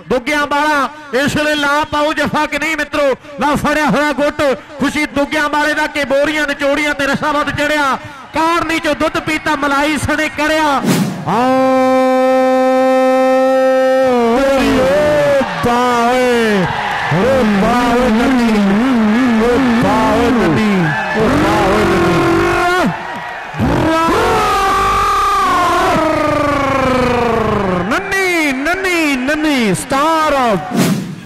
ਦੁੱਗਿਆਂ ਵਾਲਾ, ਇਸ ਵੇਲੇ ਲਾ ਪਾਉ ਜਫਾ ਕਿ ਨਹੀਂ ਮਿੱਤਰੋ? ਲਾ ਫੜਿਆ ਹੋਇਆ ਗੁੱਟ, ਖੁਸ਼ੀ ਦੁੱਗਿਆਂ ਵਾਲੇ ਦਾ ਕੇ ਬੋਰੀਆਂ, ਨਚੋੜੀਆਂ ਤੇ ਰਸਾ ਵੱਧ ਚੜਿਆ। ਕਾਰਨੀ ਚੋਂ ਦੁੱਧ ਪੀਤਾ, ਮਲਾਈ ਸਣੇ ਕਰਿਆ ਆਓ ਬਾਏ ਓ ਬਾਏ ਨੰਨੀ ਓ ਬਾਏ ਨੰਨੀ ਓ ਬਾਏ ਨੰਨੀ ਨੰਨੀ ਸਟਾਰ ਆਫ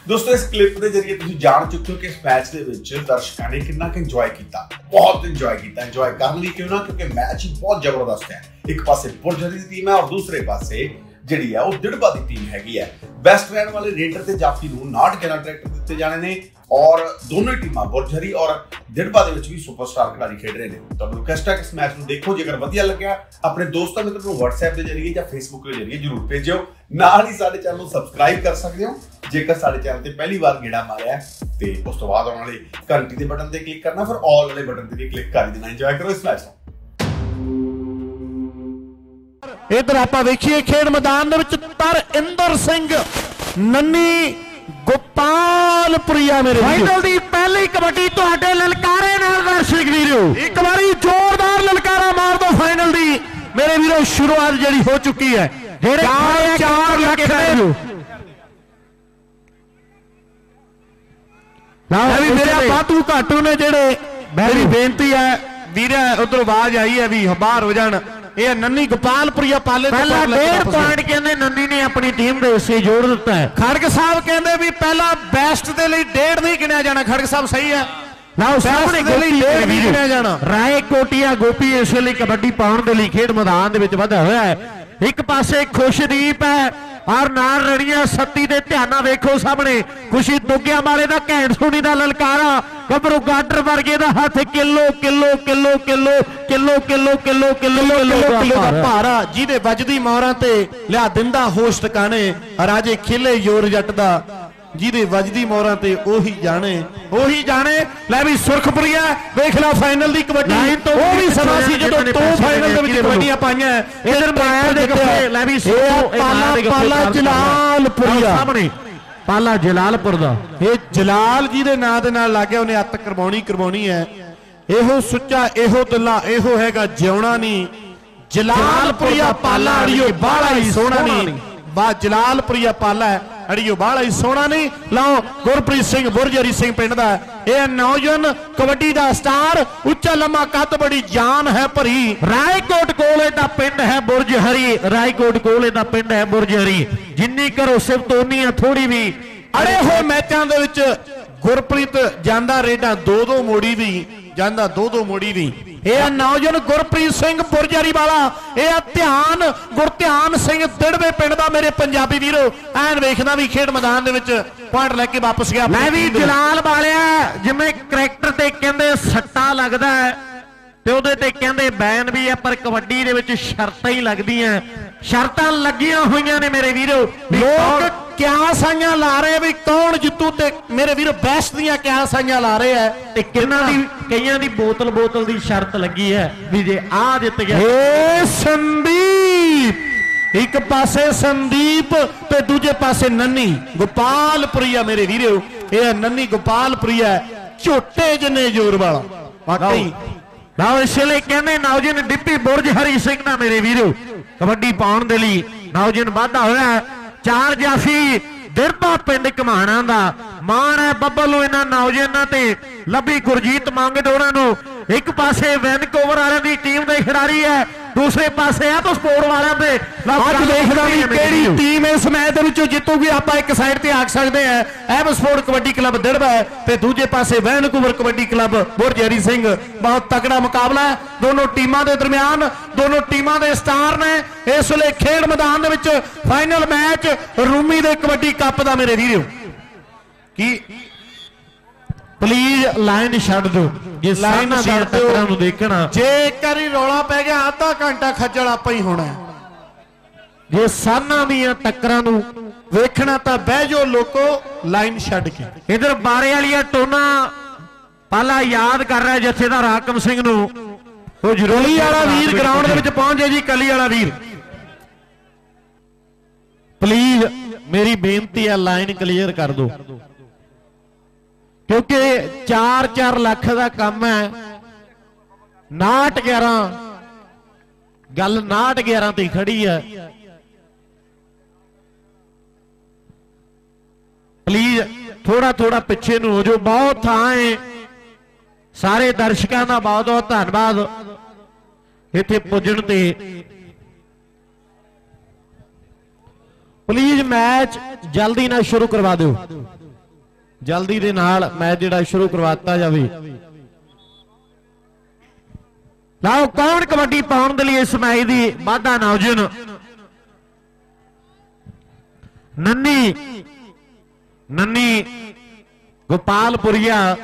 ਦੋਸਤੋ, ਇਸ ਕਲਿੱਪ ਦੇ ਜ਼ਰੀਏ ਤੁਸੀਂ ਜਾਣ ਚੁੱਕੇ ਹੋ ਕਿ ਇਸ ਮੈਚ ਦੇ ਵਿੱਚ ਦਰਸ਼ਕਾਂ ਨੇ ਕਿੰਨਾ ਕਿ ਇੰਜੋਏ ਕੀਤਾ। ਬਹੁਤ ਇੰਜੋਏ ਕੀਤਾ। ਇੰਜੋਏ ਕਰਨ ਲਈ ਕਿਉਂ ਨਾ? ਕਿਉਂਕਿ ਮੈਚ ਹੀ ਬਹੁਤ ਜ਼ਬਰਦਸਤ ਹੈ। ਇੱਕ ਪਾਸੇ ਪੁਰਜਰੀ ਦੀ ਟੀਮ ਹੈ ਔਰ ਦੂਸਰੇ ਪਾਸੇ ਜਿਹੜੀ ਹੈ ਉਹ ਦਿੜਬਾ ਦੀ ਟੀਮ ਹੈਗੀ ਹੈ। ਬੈਸਟ ਰਹਿਣ ਵਾਲੇ ਰੇਡਰ ਤੇ ਜਾਫੀ ਨੂੰ 69 11 ਟਰੈਕਟਰ ਦਿੱਤੇ ਜਾਣੇ ਨੇ ਔਰ ਦੋਨੋਂ ਟੀਮਾਂ ਬੁਰਜਰੀ ਔਰ ਦਿੜਬਾ ਦੇ ਵਿੱਚ ਵੀ ਸੁਪਰਸਟਾਰ ਖਿਡਾਰੀ ਖੇਡ ਰਹੇ ਨੇ। ਤੁਹਾਨੂੰ ਰਿਕਵੈਸਟ ਹੈ ਕਿ ਇਸ ਮੈਚ ਨੂੰ ਦੇਖੋ, ਜੇਕਰ ਵਧੀਆ ਲੱਗਿਆ, ਆਪਣੇ ਦੋਸਤਾਂ ਮਿੱਤਰਾਂ ਨੂੰ WhatsApp ਦੇ ਜ਼ਰੀਏ ਜਾਂ Facebook ਦੇ ਜ਼ਰੀਏ ਜਰੂਰ ਭੇਜਿਓ। ਨਾਲ ਹੀ ਸਾਡੇ ਚੈਨਲ ਨੂੰ ਸਬਸਕ੍ਰਾਈਬ ਕਰ ਸਕਦੇ ਹੋ। ਜੇਕਰ ਸਾਡੇ ਚੈਨਲ ਤੇ ਪਹਿਲੀ ਵਾਰ ਗੇੜਾ ਮਾਰਿਆ ਤੇ ਉਸ ਤੋਂ ਬਾਅਦ ਆਉਣ ਵਾਲੇ ਘੰਟੀ ਦੇ ਬਟਨ ਤੇ ਕਲਿੱਕ ਕਰਨਾ, ਫਿਰ ਆਲ ਵਾਲੇ ਬਟਨ ਤੇ ਵੀ ਕਲਿੱਕ ਕਰ ਦੇਣਾ। ਇੰਜੋਏ ਕਰੋ ਇਸ ਮੈਚ ਨੂੰ। ਇਧਰ ਆਪਾਂ ਵੇਖੀਏ ਖੇਡ ਮੈਦਾਨ ਦੇ ਵਿੱਚ ਤਰਇੰਦਰ ਸਿੰਘ ਨੰਨੀ ਗੋਪਾਲਪੁਰੀਆ ਮੇਰੇ ਫਾਈਨਲ ਦੀ ਪਹਿਲੀ ਕਬੱਡੀ ਤੁਹਾਡੇ ਲਲਕਾਰੇ ਨਾਲ ਦਰਸ਼ਕ ਵੀਰੋ। ਇੱਕ ਵਾਰੀ ਜ਼ੋਰਦਾਰ ਲਲਕਾਰਾ ਮਾਰ ਦੋ ਫਾਈਨਲ ਦੀ। ਮੇਰੇ ਵੀਰੋ ਸ਼ੁਰੂਆਤ ਜਿਹੜੀ ਹੋ ਚੁੱਕੀ ਹੈ। ਜਿਹੜੇ 4 ਲੱਖ ਦੇ ਨਾ ਵੀ ਮੇਰੇ ਬਾਤੂ ਘਾਟੂ ਨੇ ਜਿਹੜੇ ਮੇਰੀ ਬੇਨਤੀ ਹੈ ਵੀਰੇ ਉਧਰ ਆਵਾਜ਼ ਆਈ ਹੈ ਵੀ ਬਾਹਰ ਹੋ ਜਾਣ। ਇਹ ਨੰਨੀ ਗੋਪਾਲਪੁਰੀਆ ਪਾਲੇ ਤੋਂ ਪਹਿਲਾ ਡੇਢ ਪੁਆਇੰਟ ਕਹਿੰਦੇ ਨੰਨੀ ਨੇ ਆਪਣੀ ਟੀਮ ਦੇ ਹਿੱਸੇ ਜੋੜ ਦਿੱਤਾ ਹੈ। ਖੜਗ ਸਾਹਿਬ ਕਹਿੰਦੇ ਵੀ ਪਹਿਲਾ ਬੈਸਟ ਦੇ ਲਈ ਡੇਢ ਨਹੀਂ ਗਿਣਿਆ ਜਾਣਾ। ਖੜਗ ਸਾਹਿਬ ਸਹੀ ਹੈ। ਨਾ ਸਾਹਮਣੇ ਡੇਢ ਨਹੀਂ ਗਿਣਿਆ ਜਾਣਾ। ਰਾਏ ਕੋਟੀਆ ਗੋਪੀ ਇਸ ਲਈ ਕਬੱਡੀ ਪਾਉਣ ਦੇ ਲਈ ਖੇਡ ਮੈਦਾਨ ਦੇ ਵਿੱਚ ਵਧਿਆ ਹੋਇਆ ਹੈ। ਇੱਕ ਪਾਸੇ ਖੁਸ਼ਦੀਪ ਹੈ। ਔਰ ਨਾਲ ਰਣੀਆਂ ਸੱਤੀ ਦੇ ਧਿਆਨਾ ਵੇਖੋ ਸਾਹਮਣੇ। ਖੁਸ਼ੀ ਦੁੱਗਿਆਂ ਵਾਲੇ ਦਾ ਘੈਂਟ ਸੋਨੀ ਦਾ ਲਲਕਾਰਾ। ਗੱਭਰੂ ਗਾਡਰ ਵਰਗੇ ਦਾ ਹੱਥ kilo kilo kilo kilo kilo kilo kilo kilo kilo ਦਾ ਭਾਰਾ। ਜਿਹਦੇ ਵੱਜਦੀ ਮੌਰਾਂ ਤੇ ਲਿਆ ਦਿੰਦਾ ਹੋਸ਼ ਟਿਕਾਣੇ। ਰਾਜੇ ਖਿਲੇ ਯੋਰ ਜੱਟ ਦਾ। ਜਿਹਦੇ ਵੱਜਦੀ ਮੋਹਰਾਂ ਤੇ ਉਹੀ ਜਾਣੇ। ਉਹੀ ਜਾਣੇ। ਲੈ ਵੀ ਸੁਰਖਪੁਰੀਆ ਵੇਖ ਲੈ ਫਾਈਨਲ ਦੀ ਕਬੱਡੀ। ਉਹ ਵੀ ਸਮਾਂ ਸੀ ਜਦੋਂ ਤੂੰ ਫਾਈਨਲ ਦੇ ਵਿੱਚ ਕਬੱਡੀਆਂ ਪਾਈਆਂ। ਇਧਰ ਮਾਇਆ ਦੇ ਕੱਪੜੇ ਲੈ ਵੀ ਪਾਲਾ ਪਾਲਾ ਜਲਾਲਪੁਰੀਆ। ਸਾਹਮਣੇ। ਪਾਲਾ ਜਲਾਲਪੁਰ ਦਾ। ਇਹ ਜਲਾਲ ਜੀ ਦੇ ਨਾਂ ਦੇ ਨਾਲ ਲੱਗਿਆ ਉਹਨੇ ਅੱਤ ਕਰਵਾਉਣੀ ਕਰਵਾਉਣੀ ਹੈ। ਇਹੋ ਸੁੱਚਾ ਇਹੋ ਦਿਲਾ ਇਹੋ ਹੈਗਾ ਜਿਉਣਾ ਨਹੀਂ। ਜਲਾਲਪੁਰੀਆ ਪਾਲਾ ਅੜੀਓ ਬਾਹਲਾ ਹੀ ਸੋਹਣਾ ਨਹੀਂ। ਬਾ ਜਲਾਲਪੁਰੀਆ ਪਾਲਾ ਅੜੀਓ ਬਾਹਲਾ ਹੀ ਸੋਹਣਾ ਨਹੀਂ। ਲਓ, ਗੁਰਪ੍ਰੀਤ ਸਿੰਘ ਬੁਰਜਰੀ ਸਿੰਘ ਪਿੰਡ ਦਾ ਇਹ ਨੌਜਵਾਨ ਕਬੱਡੀ ਦਾ ਸਟਾਰ, ਉੱਚਾ ਲੰਮਾ ਕੱਦ, ਬੜੀ ਜਾਨ ਹੈ ਭਰੀ। ਰਾਏਕੋਟ ਕੋਲ ਦਾ ਪਿੰਡ ਹੈ ਬੁਰਜ ਹਰੀ ਰਾਏਕੋਟ ਕੋਲ ਦਾ ਪਿੰਡ ਹੈ ਬੁਰਜ ਹਰੀ ਜਿੰਨੀ ਕਰੋ ਸਿਫਤ ਉਨੀ ਆ ਥੋੜੀ ਵੀ। ਅੜੇ ਹੋਏ ਮੈਚਾਂ ਦੇ ਵਿੱਚ ਗੁਰਪ੍ਰੀਤ ਜਾਂਦਾ ਰੇਡਾਂ ਦੋ ਦੋ ਮੋੜੀ ਵੀ। ਜਾਂਦਾ ਦੋ ਦੋ ਮੋੜੀ ਵੀ ਇਹ ਆ ਨੌਜਵਾਨ ਗੁਰਪ੍ਰੀਤ ਸਿੰਘ ਬੁਰਜਾਰੀ ਵਾਲਾ। ਇਹ ਆ ਧਿਆਨ ਗੁਰਧਿਆਨ ਸਿੰਘ ਦਿੜਵੇ ਪਿੰਡ ਦਾ ਮੇਰੇ ਪੰਜਾਬੀ ਵੀਰੋ। ਐਨ ਵੇਖਦਾ ਵੀ ਖੇਡ ਮੈਦਾਨ ਦੇ ਵਿੱਚ ਪੁਆਇੰਟ ਲੈ ਕੇ ਵਾਪਸ ਗਿਆ ਮੈਂ ਵੀ ਜਲਾਲ ਵਾਲਿਆ ਜਿਵੇਂ ਕਰੈਕਟਰ ਤੇ ਕਹਿੰਦੇ ਸੱਟਾ ਲੱਗਦਾ ਹੈ ਤੇ ਉਹਦੇ ਤੇ ਕਹਿੰਦੇ ਬੈਨ ਵੀ ਆ ਪਰ ਕਬੱਡੀ ਦੇ ਵਿੱਚ ਸ਼ਰਤਾਂ ਹੀ ਲੱਗਦੀਆਂ ਸ਼ਰਤਾਂ ਲੱਗੀਆਂ ਹੋਈਆਂ ਨੇ ਮੇਰੇ ਵੀਰੋ। ਲੋਕ ਕਿਆ ਸਾਈਆਂ ਲਾ ਰਹੇ ਵੀ ਕੌਣ ਜਿੱਤੂ ਤੇ ਮੇਰੇ ਵੀਰੋ ਬੈਸਟ ਦੀਆਂ ਕਿਆ ਸਾਈਆਂ ਲਾ ਰਹੇ ਐ ਤੇ ਕਿੰਨਾਂ ਦੀ ਕਈਆਂ ਦੀ ਬੋਤਲ ਬੋਤਲ ਦੀ ਸ਼ਰਤ ਲੱਗੀ ਹੈ ਵੀ ਜੇ ਆ ਜਿੱਤ ਗਿਆ ਏ ਸੰਦੀਪ! ਇੱਕ ਪਾਸੇ ਸੰਦੀਪ ਤੇ ਦੂਜੇ ਪਾਸੇ ਨੰਨੀ। ਗੋਪਾਲਪੁਰੀਆ ਮੇਰੇ ਵੀਰੋ, ਇਹ ਨੰਨੀ ਗੋਪਾਲਪੁਰੀਆ, ਝੋਟੇ ਜਿੰਨੇ ਜ਼ੋਰ ਵਾਲਾ। ਵਾਕਈ। ਨਾ ਇਸ ਲਈ ਕਹਿੰਦੇ ਨੌਜਵਾਨ ਡਿੱਪੀ ਬੁਰਜ ਹਰੀ ਸਿੰਘ ਨਾ ਮੇਰੇ ਵੀਰੋ, ਕਬੱਡੀ ਪਾਉਣ ਦੇ ਲਈ ਨੌਜਵਾਨ ਵਾਧਾ ਹੋਇਆ। ਚਾਰ ਜਾਫੀ ਦਿਰਪਾ ਪਿੰਡ ਘਮਾਣਾ ਦਾ। ਮਾਣ ਹੈ ਬੱਬਲ ਨੂੰ ਇਹਨਾਂ ਨੌਜਵਾਨਾਂ ਤੇ। ਲੱਭੀ ਗੁਰਜੀਤ ਮੰਗਦ ਉਹਨਾਂ ਨੂੰ। ਇੱਕ ਪਾਸੇ ਵੈਨਕੂਵਰ ਵਾਲਿਆਂ ਦੀ ਟੀਮ ਦੇ ਖਿਡਾਰੀ ਹੈ। ਦੂਸਰੇ ਪਾਸੇ ਆ ਤਾਂ ਸਪੋਰਟ ਵਾਲਿਆਂ ਦੇ ਅੱਜ ਦੇਖਦਾ ਵੀ ਕਿਹੜੀ ਟੀਮ ਇਸ ਮੈਚ ਦੇ ਵਿੱਚੋਂ ਜਿੱਤੂਗੀ ਆਪਾਂ ਇੱਕ ਸਾਈਡ ਤੇ ਆਖ ਸਕਦੇ ਆ M sport kabaddi club Dirba ਤੇ ਦੂਜੇ ਪਾਸੇ ਵੈਨਕੂਵਰ ਕਬੱਡੀ ਕਲੱਬ ਬੁਰਜਰੀ ਸਿੰਘ। ਬਹੁਤ ਤਕੜਾ ਮੁਕਾਬਲਾ ਹੈ। ਦੋਨੋਂ ਟੀਮਾਂ ਦੇ ਦਰਮਿਆਨ ਦੋਨੋਂ ਟੀਮਾਂ ਦੇ ਸਟਾਰ ਨੇ। ਇਸ ਵੇਲੇ ਖੇਡ ਮੈਦਾਨ ਦੇ ਵਿੱਚ ਫਾਈਨਲ ਮੈਚ ਰੂਮੀ ਦੇ ਕਬੱਡੀ ਕੱਪ ਦਾ ਮੇਰੇ ਵੀਰੋ। ਕੀ ਪਲੀਜ਼ ਲਾਈਨ ਛੱਡ ਦਿਓ। ਜੇ ਲਾਈਨ ਛੱਡ ਦਿਓ। ਨੂੰ ਦੇਖਣਾ। ਜੇਕਰ ਹੀ ਰੌਲਾ ਪੈ ਗਿਆ ਅੱਧਾ ਘੰਟਾ ਖੱਜਲ ਆਪਾਂ ਹੀ ਹੋਣਾ। ਜੇ ਸਾਨਾਂ ਦੀਆਂ ਟੱਕਰਾਂ ਨੂੰ ਵੇਖਣਾ ਤਾਂ ਬਹਿ ਜਾਓ ਲੋਕੋ ਲਾਈਨ ਛੱਡ ਕੇ। ਇਧਰ ਬਾਰੇ ਵਾਲੀਆ ਟੋਨਾ ਪਾਲਾ ਯਾਦ ਕਰ ਰਿਹਾ ਜਥੇਦਾਰ ਹਾਕਮ ਸਿੰਘ ਨੂੰ। ਉਹ ਜ਼ਰੂਰੀ ਕਲੀ ਵਾਲਾ ਵੀਰ ਗਰਾਊਂਡ ਦੇ ਵਿੱਚ। ਪਹੁੰਚ ਜਾਏ ਜੀ ਕਲੀ ਵਾਲਾ ਵੀਰ। ਪਲੀਜ਼ ਮੇਰੀ ਬੇਨਤੀ ਹੈ ਲਾਈਨ ਕਲੀਅਰ ਕਰ ਦਿਓ। ਕਿਉਂਕਿ 4-4 ਲੱਖ ਦਾ ਕੰਮ ਹੈ। 59 11 ਗੱਲ 59 11 ਤੇ ਖੜੀ ਹੈ। ਪਲੀਜ਼ ਥੋੜਾ ਥੋੜਾ ਪਿੱਛੇ ਨੂੰ ਹੋ ਜਾਓ, ਬਹੁਤ ਥਾਂ ਹੈ। ਸਾਰੇ ਦਰਸ਼ਕਾਂ ਦਾ ਬਹੁਤ ਬਹੁਤ ਧੰਨਵਾਦ। ਇੱਥੇ ਪੁੱਜਣ ਤੇ। ਪਲੀਜ਼ ਮੈਚ ਜਲਦੀ ਨਾਲ ਸ਼ੁਰੂ ਕਰਵਾ ਦਿਓ। ਜਲਦੀ ਦੇ ਨਾਲ ਮੈਚ ਜਿਹੜਾ ਸ਼ੁਰੂ ਕਰਵਾਤਾ ਜਾਵੇ। ਲਓ, ਕੌਣ ਕਬੱਡੀ ਪਾਉਣ ਦੇ ਲਈ ਇਸ ਮੈਚ ਦੀ ਵਾਧਾ ਨੌਜਵਾਨ ਨੰਨੀ ਨੰਨੀ, ਗੋਪਾਲਪੁਰੀਆ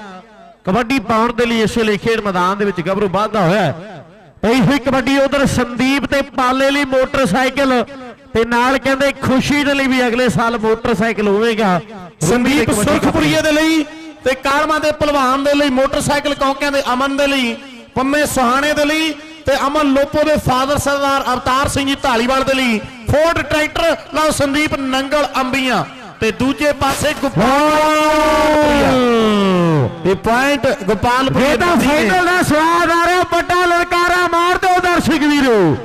ਕਬੱਡੀ ਪਾਉਣ ਦੇ ਲਈ ਇਸੇ ਲਈ ਖੇਡ ਮੈਦਾਨ ਦੇ ਵਿੱਚ ਗੱਭਰੂ ਵਾਧਾ ਹੋਇਆ ਹੈ। ਪਈ ਹੋਈ ਕਬੱਡੀ ਉਧਰ ਸੰਦੀਪ ਤੇ ਪਾਲੇ ਲਈ ਮੋਟਰਸਾਈਕਲ ਤੇ ਨਾਲ ਕਹਿੰਦੇ ਖੁਸ਼ੀ ਦੇ ਲਈ ਵੀ ਅਗਲੇ ਸਾਲ ਮੋਟਰਸਾਈਕਲ ਹੋਵੇਗਾ। ਸੰਦੀਪ ਸੁਰਖਪੁਰੀਏ ਦੇ ਲਈ ਤੇ ਕਾਲਮਾ ਦੇ ਪਹਿਲਵਾਨ ਦੇ ਲਈ ਮੋਟਰਸਾਈਕਲ ਕੌਂਕਿਆਂ ਦੇ ਅਮਨ ਦੇ ਲਈ ਪੰਮੇ ਸੁਹਾਣੇ ਦੇ ਲਈ ਤੇ ਅਮਨ ਲੋਪੋ ਦੇ ਫਾਦਰ ਸਰਦਾਰ ਅਵਤਾਰ ਸਿੰਘ ਜੀ ਢਾਲੀਵਾਲ ਦੇ ਲਈ ਫੋਰਡ ਟਰੈਕਟਰ ਲਓ ਸੰਦੀਪ ਨੰਗਲ ਅੰਬੀਆਂ ਤੇ ਦੂਜੇ ਪਾਸੇ ਗੋਪਾਲਪੁਰੀਆ ਇਹ ਪੁਆਇੰਟ ਗੋਪਾਲਪੁਰੀਆ ਇਹ ਤਾਂ ਫਾਈਨਲ ਦਾ ਸਵਾਦ ਆ ਰਿਹਾ ਵੱਡਾ ਲਲਕਾਰਾ ਮਾਰ ਦਿਓ ਦਰਸ਼ਕ ਵੀਰੋ।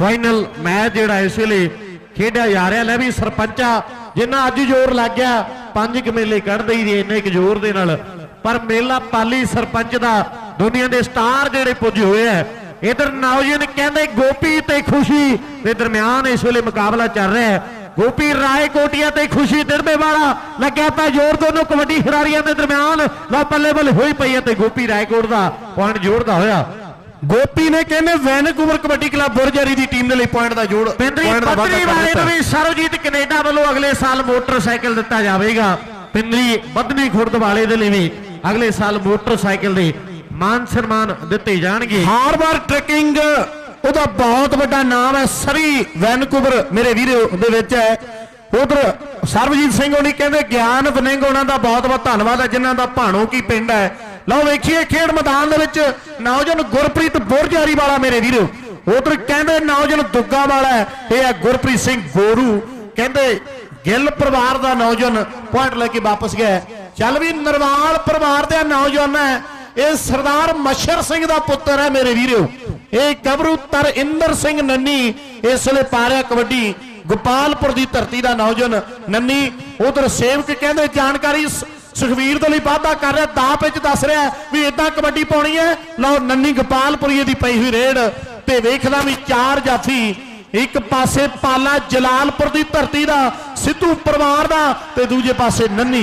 ਫਾਈਨਲ ਮੈਚ ਜਿਹੜਾ ਇਸ ਵੇਲੇ ਖੇਡਿਆ ਜਾ ਰਿਹਾ ਲੈ ਵੀ ਸਰਪੰਚਾ ਜਿੰਨਾ ਅੱਜ ਜ਼ੋਰ ਲੱਗ ਗਿਆ, ਪੰਜ ਕੁ ਮੇਲੇ ਕੱਢ ਦਈ ਦੇ ਇੰਨੇ ਕੁ ਜ਼ੋਰ ਦੇ ਨਾਲ। ਪਰ ਮੇਲਾ ਪਾਲੀ ਸਰਪੰਚ ਦਾ, ਦੁਨੀਆ ਦੇ ਸਟਾਰ ਜਿਹੜੇ ਪੁੱਜੇ ਹੋਏ ਆ, ਇਧਰ ਨੌਜਵਾਨ ਕਹਿੰਦੇ, ਗੋਪੀ ਤੇ ਖੁਸ਼ੀ ਦੇ ਦਰਮਿਆਨ ਇਸ ਵੇਲੇ ਮੁਕਾਬਲਾ ਚੱਲ ਰਿਹਾ ਹੈ। ਗੋਪੀ ਰਾਏ ਕੋਟੀਆ ਤੇ ਖੁਸ਼ੀ ਦਿੜਬੇ ਵਾਲਾ ਲੱਗਿਆ ਪਿਆ ਜ਼ੋਰ ਦੋਨੋਂ ਕਬੱਡੀ ਖਿਡਾਰੀਆਂ ਦੇ ਦਰਮਿਆਨ ਲਓ, ਪੱਲੇ ਬੱਲੇ ਹੋਈ ਪਈ ਹੈ ਤੇ ਗੋਪੀ ਰਾਏਕੋਟ ਦਾ ਪੁਆਇੰਟ ਜੋੜਦਾ ਹੋਇਆ। ਗੋਪੀ ਨੇ ਕਹਿੰਦੇ ਵੈਨਕੂਵਰ ਕਬੱਡੀ ਕਲੱਬ ਬੁਰਜਰੀ ਦੀ ਟੀਮ ਦੇ ਲਈ ਪੁਆਇੰਟ ਦਾ ਜੋੜ ਪਿੰਦਰੀ point ਦਾ ਵਾਧਾ ਵਾਲੇ। ਨੂੰ ਵੀ ਸਰਵਜੀਤ ਕੈਨੇਡਾ ਵੱਲੋਂ ਅਗਲੇ ਸਾਲ ਮੋਟਰਸਾਈਕਲ ਦਿੱਤਾ ਜਾਵੇਗਾ। ਪਿੰਦਰੀ ਬੱਧਨੀ ਖੁਰਦ ਵਾਲੇ ਦੇ ਲਈ ਵੀ ਅਗਲੇ ਸਾਲ ਮੋਟਰਸਾਈਕਲ ਦੇ ਮਾਨ ਸਨਮਾਨ ਦਿੱਤੇ ਜਾਣਗੇ। ਹਾਰਬਰ ਟਰੈਕਿੰਗ ਉਹਦਾ ਬਹੁਤ ਵੱਡਾ ਨਾਮ ਹੈ ਸਰੀ ਵੈਨਕੂਵਰ ਮੇਰੇ ਵੀਰੋ ਦੇ ਵਿੱਚ ਹੈ। ਉਧਰ ਸਰਬਜੀਤ ਸਿੰਘ ਹੋਣੀ ਕਹਿੰਦੇ ਗਿਆਨ ਵਨਿੰਗ ਉਹਨਾਂ ਦਾ ਬਹੁਤ ਬਹੁਤ ਧੰਨਵਾਦ ਹੈ ਜਿਨ੍ਹਾਂ ਦਾ ਭਾਣੋ ਕੀ ਪਿੰਡ ਹੈ। ਲਓ ਵੇਖੀਏ ਖੇਡ ਮੈਦਾਨ ਦੇ ਵਿੱਚ ਨੌਜਵਾਨ ਗੁਰਪ੍ਰੀਤ ਬੋਰਜਾਰੀ ਵਾਲਾ ਮੇਰੇ ਵੀਰੋ। ਉਧਰ ਕਹਿੰਦੇ ਨੌਜਵਾਨ ਦੁੱਗਾ ਵਾਲਾ ਇਹ ਹੈ ਗੁਰਪ੍ਰੀਤ ਸਿੰਘ ਗੋਰੂ। ਕਹਿੰਦੇ ਗਿੱਲ ਪਰਿਵਾਰ ਦਾ ਨੌਜਵਾਨ ਪੁਆਇੰਟ ਲੈ ਕੇ ਵਾਪਸ ਗਿਆ ਚੱਲ ਵੀ ਨਰਵਾਲ ਪਰਿਵਾਰ ਦੇ ਨੌਜਵਾਨ ਹੈ, ਇਹ ਸਰਦਾਰ ਮਸ਼ਰ ਸਿੰਘ ਦਾ ਪੁੱਤਰ ਹੈ ਮੇਰੇ ਵੀਰੋ। ਇਹ ਕਬਰੂ ਤਰ ਇੰਦਰ ਸਿੰਘ ਨੰਨੀ ਇਸ ਵੇਲੇ ਪਾਰਿਆ ਕਬੱਡੀ ਗੋਪਾਲਪੁਰ ਦੀ ਧਰਤੀ ਦਾ ਨੌਜਵਾਨ ਨੰਨੀ। ਉਧਰ ਸੇਵਕ ਕਹਿੰਦੇ ਜਾਣਕਾਰੀ ਸੁਖਵੀਰ ਦੇ ਲਈ ਵਾਅਦਾ ਕਰ ਰਿਹਾ ਦਾਪ ਵਿੱਚ ਦੱਸ ਰਿਹਾ ਵੀ ਇਦਾਂ ਕਬੱਡੀ ਪਾਉਣੀ ਹੈ। ਲਓ ਨੰਨੀ ਗੋਪਾਲਪੁਰੀਏ ਦੀ ਪਈ ਹੋਈ ਰੇਡ ਤੇ ਵੇਖਦਾ ਵੀ ਚਾਰ ਜਾਫੀ ਇੱਕ ਪਾਸੇ ਪਾਲਾ ਜਲਾਲਪੁਰ ਦੀ ਧਰਤੀ ਦਾ ਸਿੱਧੂ ਪਰਿਵਾਰ ਦਾ ਤੇ ਦੂਜੇ ਪਾਸੇ ਨੰਨੀ।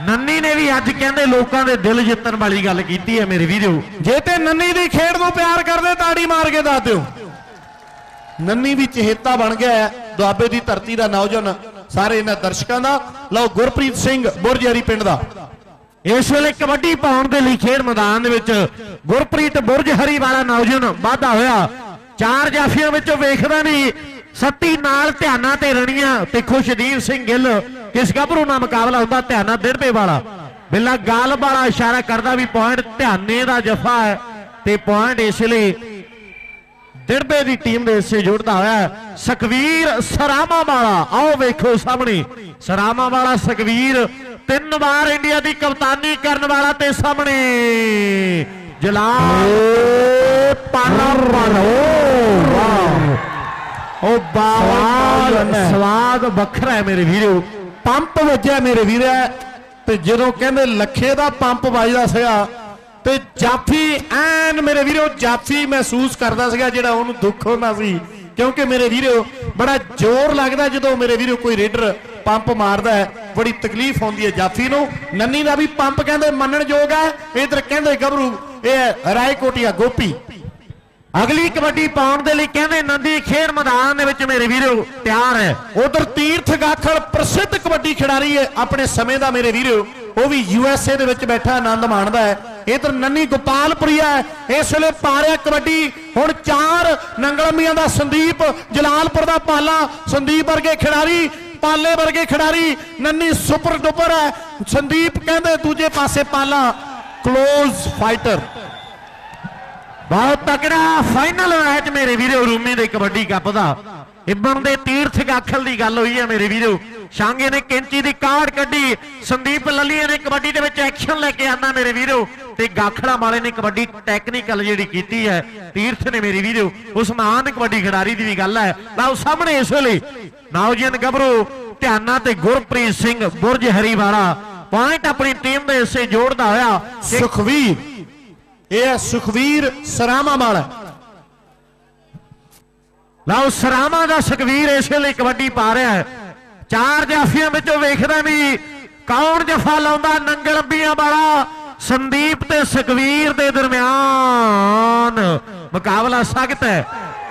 ਨੰਨੀ ਨੇ ਵੀ ਅੱਜ ਕਹਿੰਦੇ ਲੋਕਾਂ ਦੇ ਦਿਲ ਜਿੱਤਣ ਵਾਲੀ ਗੱਲ ਕੀਤੀ ਹੈ ਮੇਰੇ ਵੀਰੋ। ਜੇ ਤੇ ਨੰਨੀ ਦੀ ਖੇਡ ਨੂੰ ਪਿਆਰ ਕਰਦੇ ਤਾੜੀ ਮਾਰ ਕੇ ਦੱਸ ਦਿਓ। ਨੰਨੀ ਵੀ ਚਹੇਤਾ ਬਣ ਗਿਆ ਦੁਆਬੇ ਦੀ ਧਰਤੀ ਦਾ ਨੌਜਵਾਨ। ਸਾਰੇ ਇਹਨਾਂ ਦਰਸ਼ਕਾਂ ਦਾ। ਲਓ ਗੁਰਪ੍ਰੀਤ ਸਿੰਘ ਬੁਰਜੇਰੀ ਪਿੰਡ ਦਾ। ਇਸ ਵੇਲੇ ਕਬੱਡੀ ਪਾਉਣ ਦੇ ਲਈ ਖੇਡ ਮੈਦਾਨ ਦੇ ਵਿੱਚ ਗੁਰਪ੍ਰੀਤ ਬੁਰਜ ਵਾਲਾ ਨੌਜਵਾਨ ਵਾਧਾ ਹੋਇਆ। ਚਾਰ ਜਾਫੀਆਂ ਵਿੱਚੋਂ ਵੇਖਦਾ ਨਹੀਂ। ਸੱਤੀ ਨਾਲ ਧਿਆਨਾ ਤੇ ਰਣੀਆਂ ਤੇ ਖੁਸ਼ਦੀਪ ਸਿੰਘ ਗਿੱਲ। ਕਿਸ ਗੱਭਰੂ ਨਾਲ ਮੁਕਾਬਲਾ ਹੁੰਦਾ? ਧਿਆਨਾ ਦਿੜਬੇ ਵਾਲਾ। ਬਿੱਲਾ ਗਾਲ ਵਾਲਾ ਇਸ਼ਾਰਾ ਕਰਦਾ ਵੀ ਪੁਆਇੰਟ ਧਿਆਨੇ ਦਾ ਜਫਾ ਹੈ ਤੇ ਪੁਆਇੰਟ ਇਸ ਲਈ ਦਿੜਬੇ ਦੀ ਟੀਮ ਦੇ ਹਿੱਸੇ ਜੁੜਦਾ ਹੋਇਆ ਹੈ। ਸੁਖਵੀਰ ਸਰਾਮਾ ਵਾਲਾ ਆਓ ਵੇਖੋ ਸਾਹਮਣੇ। ਸਰਾਮਾ ਵਾਲਾ ਸੁਖਵੀਰ ਤਿੰਨ ਵਾਰ ਇੰਡੀਆ ਦੀ ਕਪਤਾਨੀ ਕਰਨ ਵਾਲਾ ਤੇ ਸਾਹਮਣੇ। ਜਲਾਲ ਪਾਲਾ ਪਾਲੋ ਵਾਹ ਉਹ ਸਵਾਦ ਵੱਖਰਾ ਹੈ ਮੇਰੇ ਵੀਰੋ। ਪੰਪ ਵੱਜਿਆ ਮੇਰੇ ਵੀਰੇ। ਤੇ ਜਦੋਂ ਕਹਿੰਦੇ ਲੱਖੇ ਦਾ ਪੰਪ ਵੱਜਦਾ ਸੀਗਾ ਤੇ ਜਾਫੀ ਐਨ ਮੇਰੇ ਵੀਰੋ, ਜਾਫੀ ਮਹਿਸੂਸ ਕਰਦਾ ਸੀਗਾ ਜਿਹੜਾ ਉਹਨੂੰ ਦੁੱਖ ਹੁੰਦਾ ਸੀ। ਕਿਉਂਕਿ ਮੇਰੇ ਵੀਰੋ, ਬੜਾ ਜ਼ੋਰ ਲੱਗਦਾ ਜਦੋਂ ਮੇਰੇ ਵੀਰੋ ਕੋਈ ਰੇਡਰ ਪੰਪ ਮਾਰਦਾ ਹੈ। ਬੜੀ ਤਕਲੀਫ ਹੁੰਦੀ ਹੈ ਜਾਫੀ ਨੂੰ। ਨੰਨੀ ਦਾ ਵੀ ਪੰਪ ਕਹਿੰਦੇ ਮੰਨਣ ਯੋਗ ਹੈ। ਇਧਰ ਕਹਿੰਦੇ ਗੱਭਰੂ, ਇਹ ਰਾਏਕੋਟੀਆ ਗੋਪੀ। ਅਗਲੀ ਕਬੱਡੀ ਪਾਉਣ ਦੇ ਲਈ ਕਹਿੰਦੇ ਨੰਦੀ ਖੇਡ ਮੈਦਾਨ ਦੇ ਵਿੱਚ ਮੇਰੇ ਵੀਰੋ ਤਿਆਰ ਹੈ। ਉਧਰ ਤੀਰਥ ਗਾਖਲ ਪ੍ਰਸਿੱਧ ਕਬੱਡੀ ਖਿਡਾਰੀ ਹੈ। ਆਪਣੇ ਸਮੇਂ ਦਾ ਮੇਰੇ ਵੀਰੋ ਉਹ ਵੀ ਯੂ ਐਸ ਏ ਦੇ ਵਿੱਚ ਬੈਠਾ ਆਨੰਦ ਮਾਣਦਾ ਹੈ। ਇਧਰ ਨੰਨੀ ਗੋਪਾਲਪੁਰੀਆ ਇਸ ਵੇਲੇ ਪਾਰਿਆ ਕਬੱਡੀ। ਹੁਣ ਚਾਰ ਨੰਗਲਮੀਆਂ ਦਾ ਸੰਦੀਪ, ਜਲਾਲਪੁਰ ਦਾ ਪਾਲਾ। ਸੰਦੀਪ ਵਰਗੇ ਖਿਡਾਰੀ, ਪਾਲੇ ਵਰਗੇ ਖਿਡਾਰੀ। ਨੰਨੀ ਸੁਪਰ ਡੁਪਰ ਹੈ। ਸੰਦੀਪ ਕਹਿੰਦੇ ਦੂਜੇ ਪਾਸੇ ਪਾਲਾ। ਕਲੋਜ਼ ਫਾਈਟਰ ਬਹੁਤ ਤਕੜਾ ਫਾਈਨਲ ਮੈਚ ਮੇਰੇ ਵੀਰੋ। ਰੂਮੀ ਦੇ ਕਬੱਡੀ ਕੱਪ ਦਾ। ਇਬਨ ਦੇ ਤੀਰਥ ਗਾਖਲ ਦੀ ਗੱਲ ਹੋਈ ਹੈ ਮੇਰੇ ਵੀਰੋ। ਸ਼ਾਂਗੇ ਨੇ ਕੈਂਚੀ ਦੀ ਕਾਢ ਕੱਢੀ। ਸੰਦੀਪ ਲੱਲੀਏ ਨੇ ਕਬੱਡੀ ਦੇ ਵਿੱਚ ਐਕਸ਼ਨ ਲੈ ਕੇ ਆਂਦਾ ਮੇਰੇ ਵੀਰੋ। ਤੇ ਗਾਖੜਾ ਵਾਲੇ ਨੇ ਕਬੱਡੀ ਟੈਕਨੀਕਲ ਜਿਹੜੀ ਕੀਤੀ ਹੈ ਤੀਰਥ ਨੇ ਮੇਰੇ ਵੀਰੋ। ਉਸ ਮਹਾਨ ਕਬੱਡੀ ਖਿਡਾਰੀ ਦੀ ਵੀ ਗੱਲ ਹੈ। ਲਓ ਸਾਹਮਣੇ ਇਸ ਵੇਲੇ ਨੌਜਵਾਨ ਗੱਭਰੂ ਧਿਆਨਾ ਤੇ ਗੁਰਪ੍ਰੀਤ ਸਿੰਘ ਬੁਰਜ ਹਰੀਵਾਲਾ। ਪੁਆਇੰਟ ਆਪਣੀ ਟੀਮ ਦੇ ਹਿੱਸੇ ਜੋੜਦਾ ਹੋਇਆ। ਸੁਖਵੀਰ ਇਹ ਹੈ ਸੁਖਵੀਰ ਸਰਾਮਾ ਵਾਲਾ ਲਓ ਸਰਾਮਾ ਦਾ ਸੁਖਵੀਰ ਇਸ ਵੇਲੇ ਕਬੱਡੀ ਪਾ ਰਿਹਾ ਹੈ। ਚਾਰ ਜਾਫੀਆਂ ਵਿੱਚੋਂ ਵੇਖਦਾ ਵੀ ਕੌਣ ਜਫਾ ਲਾਉਂਦਾ ਨੰਗਲ ਵਾਲਾ, ਸੰਦੀਪ ਤੇ ਸੁਖਵੀਰ ਦੇ ਦਰਮਿਆਨ। ਮੁਕਾਬਲਾ ਸਖਤ ਹੈ।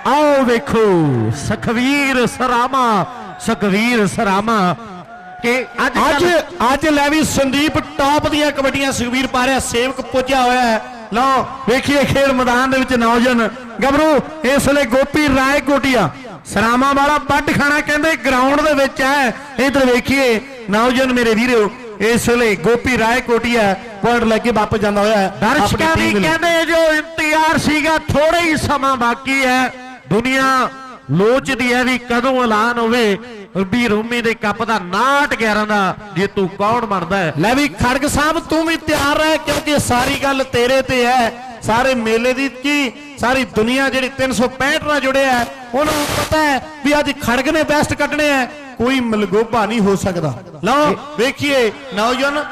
ਆਓ ਵੇਖੋ, ਸੁਖਵੀਰ ਸਰਾਮਾ ਸੁਖਵੀਰ ਸਰਾਮਾ। ਕਿ ਅੱਜ ਅੱਜ ਅੱਜ ਲੈ ਵੀ ਸੰਦੀਪ ਟੌਪ ਦੀਆਂ ਕਬੱਡੀਆਂ ਸੁਖਵੀਰ ਪਾ ਰਿਹਾ, ਸੇਵਕ ਪੁੱਜਿਆ ਹੋਇਆ ਹੈ। ਲਓ, ਵੇਖੀਏ ਖੇਡ ਮੈਦਾਨ ਦੇ ਵਿੱਚ ਨੌਜਵਾਨ। ਗੱਭਰੂ, ਇਸ ਵੇਲੇ ਗੋਪੀ ਰਾਏ ਕੋਟੀਆ ਸਰਾਮਾ ਵਾਲਾ ਵੱਡ ਖਾਣਾ ਕਹਿੰਦੇ ਗਰਾਊਂਡ ਦੇ ਵਿੱਚ ਹੈ। ਇਧਰ ਵੇਖੀਏ ਨੌਜਵਾਨ ਮੇਰੇ ਵੀਰੋ ਇਸ ਵੇਲੇ ਗੋਪੀ ਰਾਏ ਕੋਟੀਆ ਪੁਆਇੰਟ ਲੈ ਕੇ ਵਾਪਸ ਜਾਂਦਾ ਹੋਇਆ ਹੈ। ਦਰਸ਼ਕਾਂ ਲਈ। ਕਹਿੰਦੇ ਜੋ ਇੰਤਜ਼ਾਰ ਸੀਗਾ ਥੋੜਾ ਹੀ ਸਮਾਂ ਬਾਕੀ ਹੈ। ਦੁਨੀਆ ਲੋਚਦੀ ਹੈ ਵੀ ਕਦੋਂ ਐਲਾਨ ਹੋਵੇ। ਵੀ ਰੂਮੀ ਦੇ ਕੱਪ ਦਾ 69 11 ਦਾ ਜੇਤੂ ਕੌਣ ਬਣਦਾ ਹੈ? ਲੈ ਵੀ ਖੜਗ ਸਾਹਿਬ ਤੂੰ ਵੀ ਤਿਆਰ ਰਹਿ ਕਿਉਂਕਿ ਸਾਰੀ ਗੱਲ ਤੇਰੇ ਤੇ ਹੈ। ਸਾਰੇ ਮੇਲੇ ਦੀ ਕੀ ਸਾਰੀ ਦੁਨੀਆ ਜਿਹੜੀ 365 ਨਾਲ ਜੁੜਿਆ ਹੈ ਉਹਨਾਂ ਨੂੰ ਪਤਾ ਹੈ ਵੀ ਅੱਜ ਖੜਗ ਨੇ ਬੈਸਟ ਕੱਢਣੇ ਹੈ ਕੋਈ ਮਲਗੋਭਾ ਨਹੀਂ ਹੋ ਸਕਦਾ। ਲਓ, ਵੇਖੀਏ, ਨੌਜਵਾਨ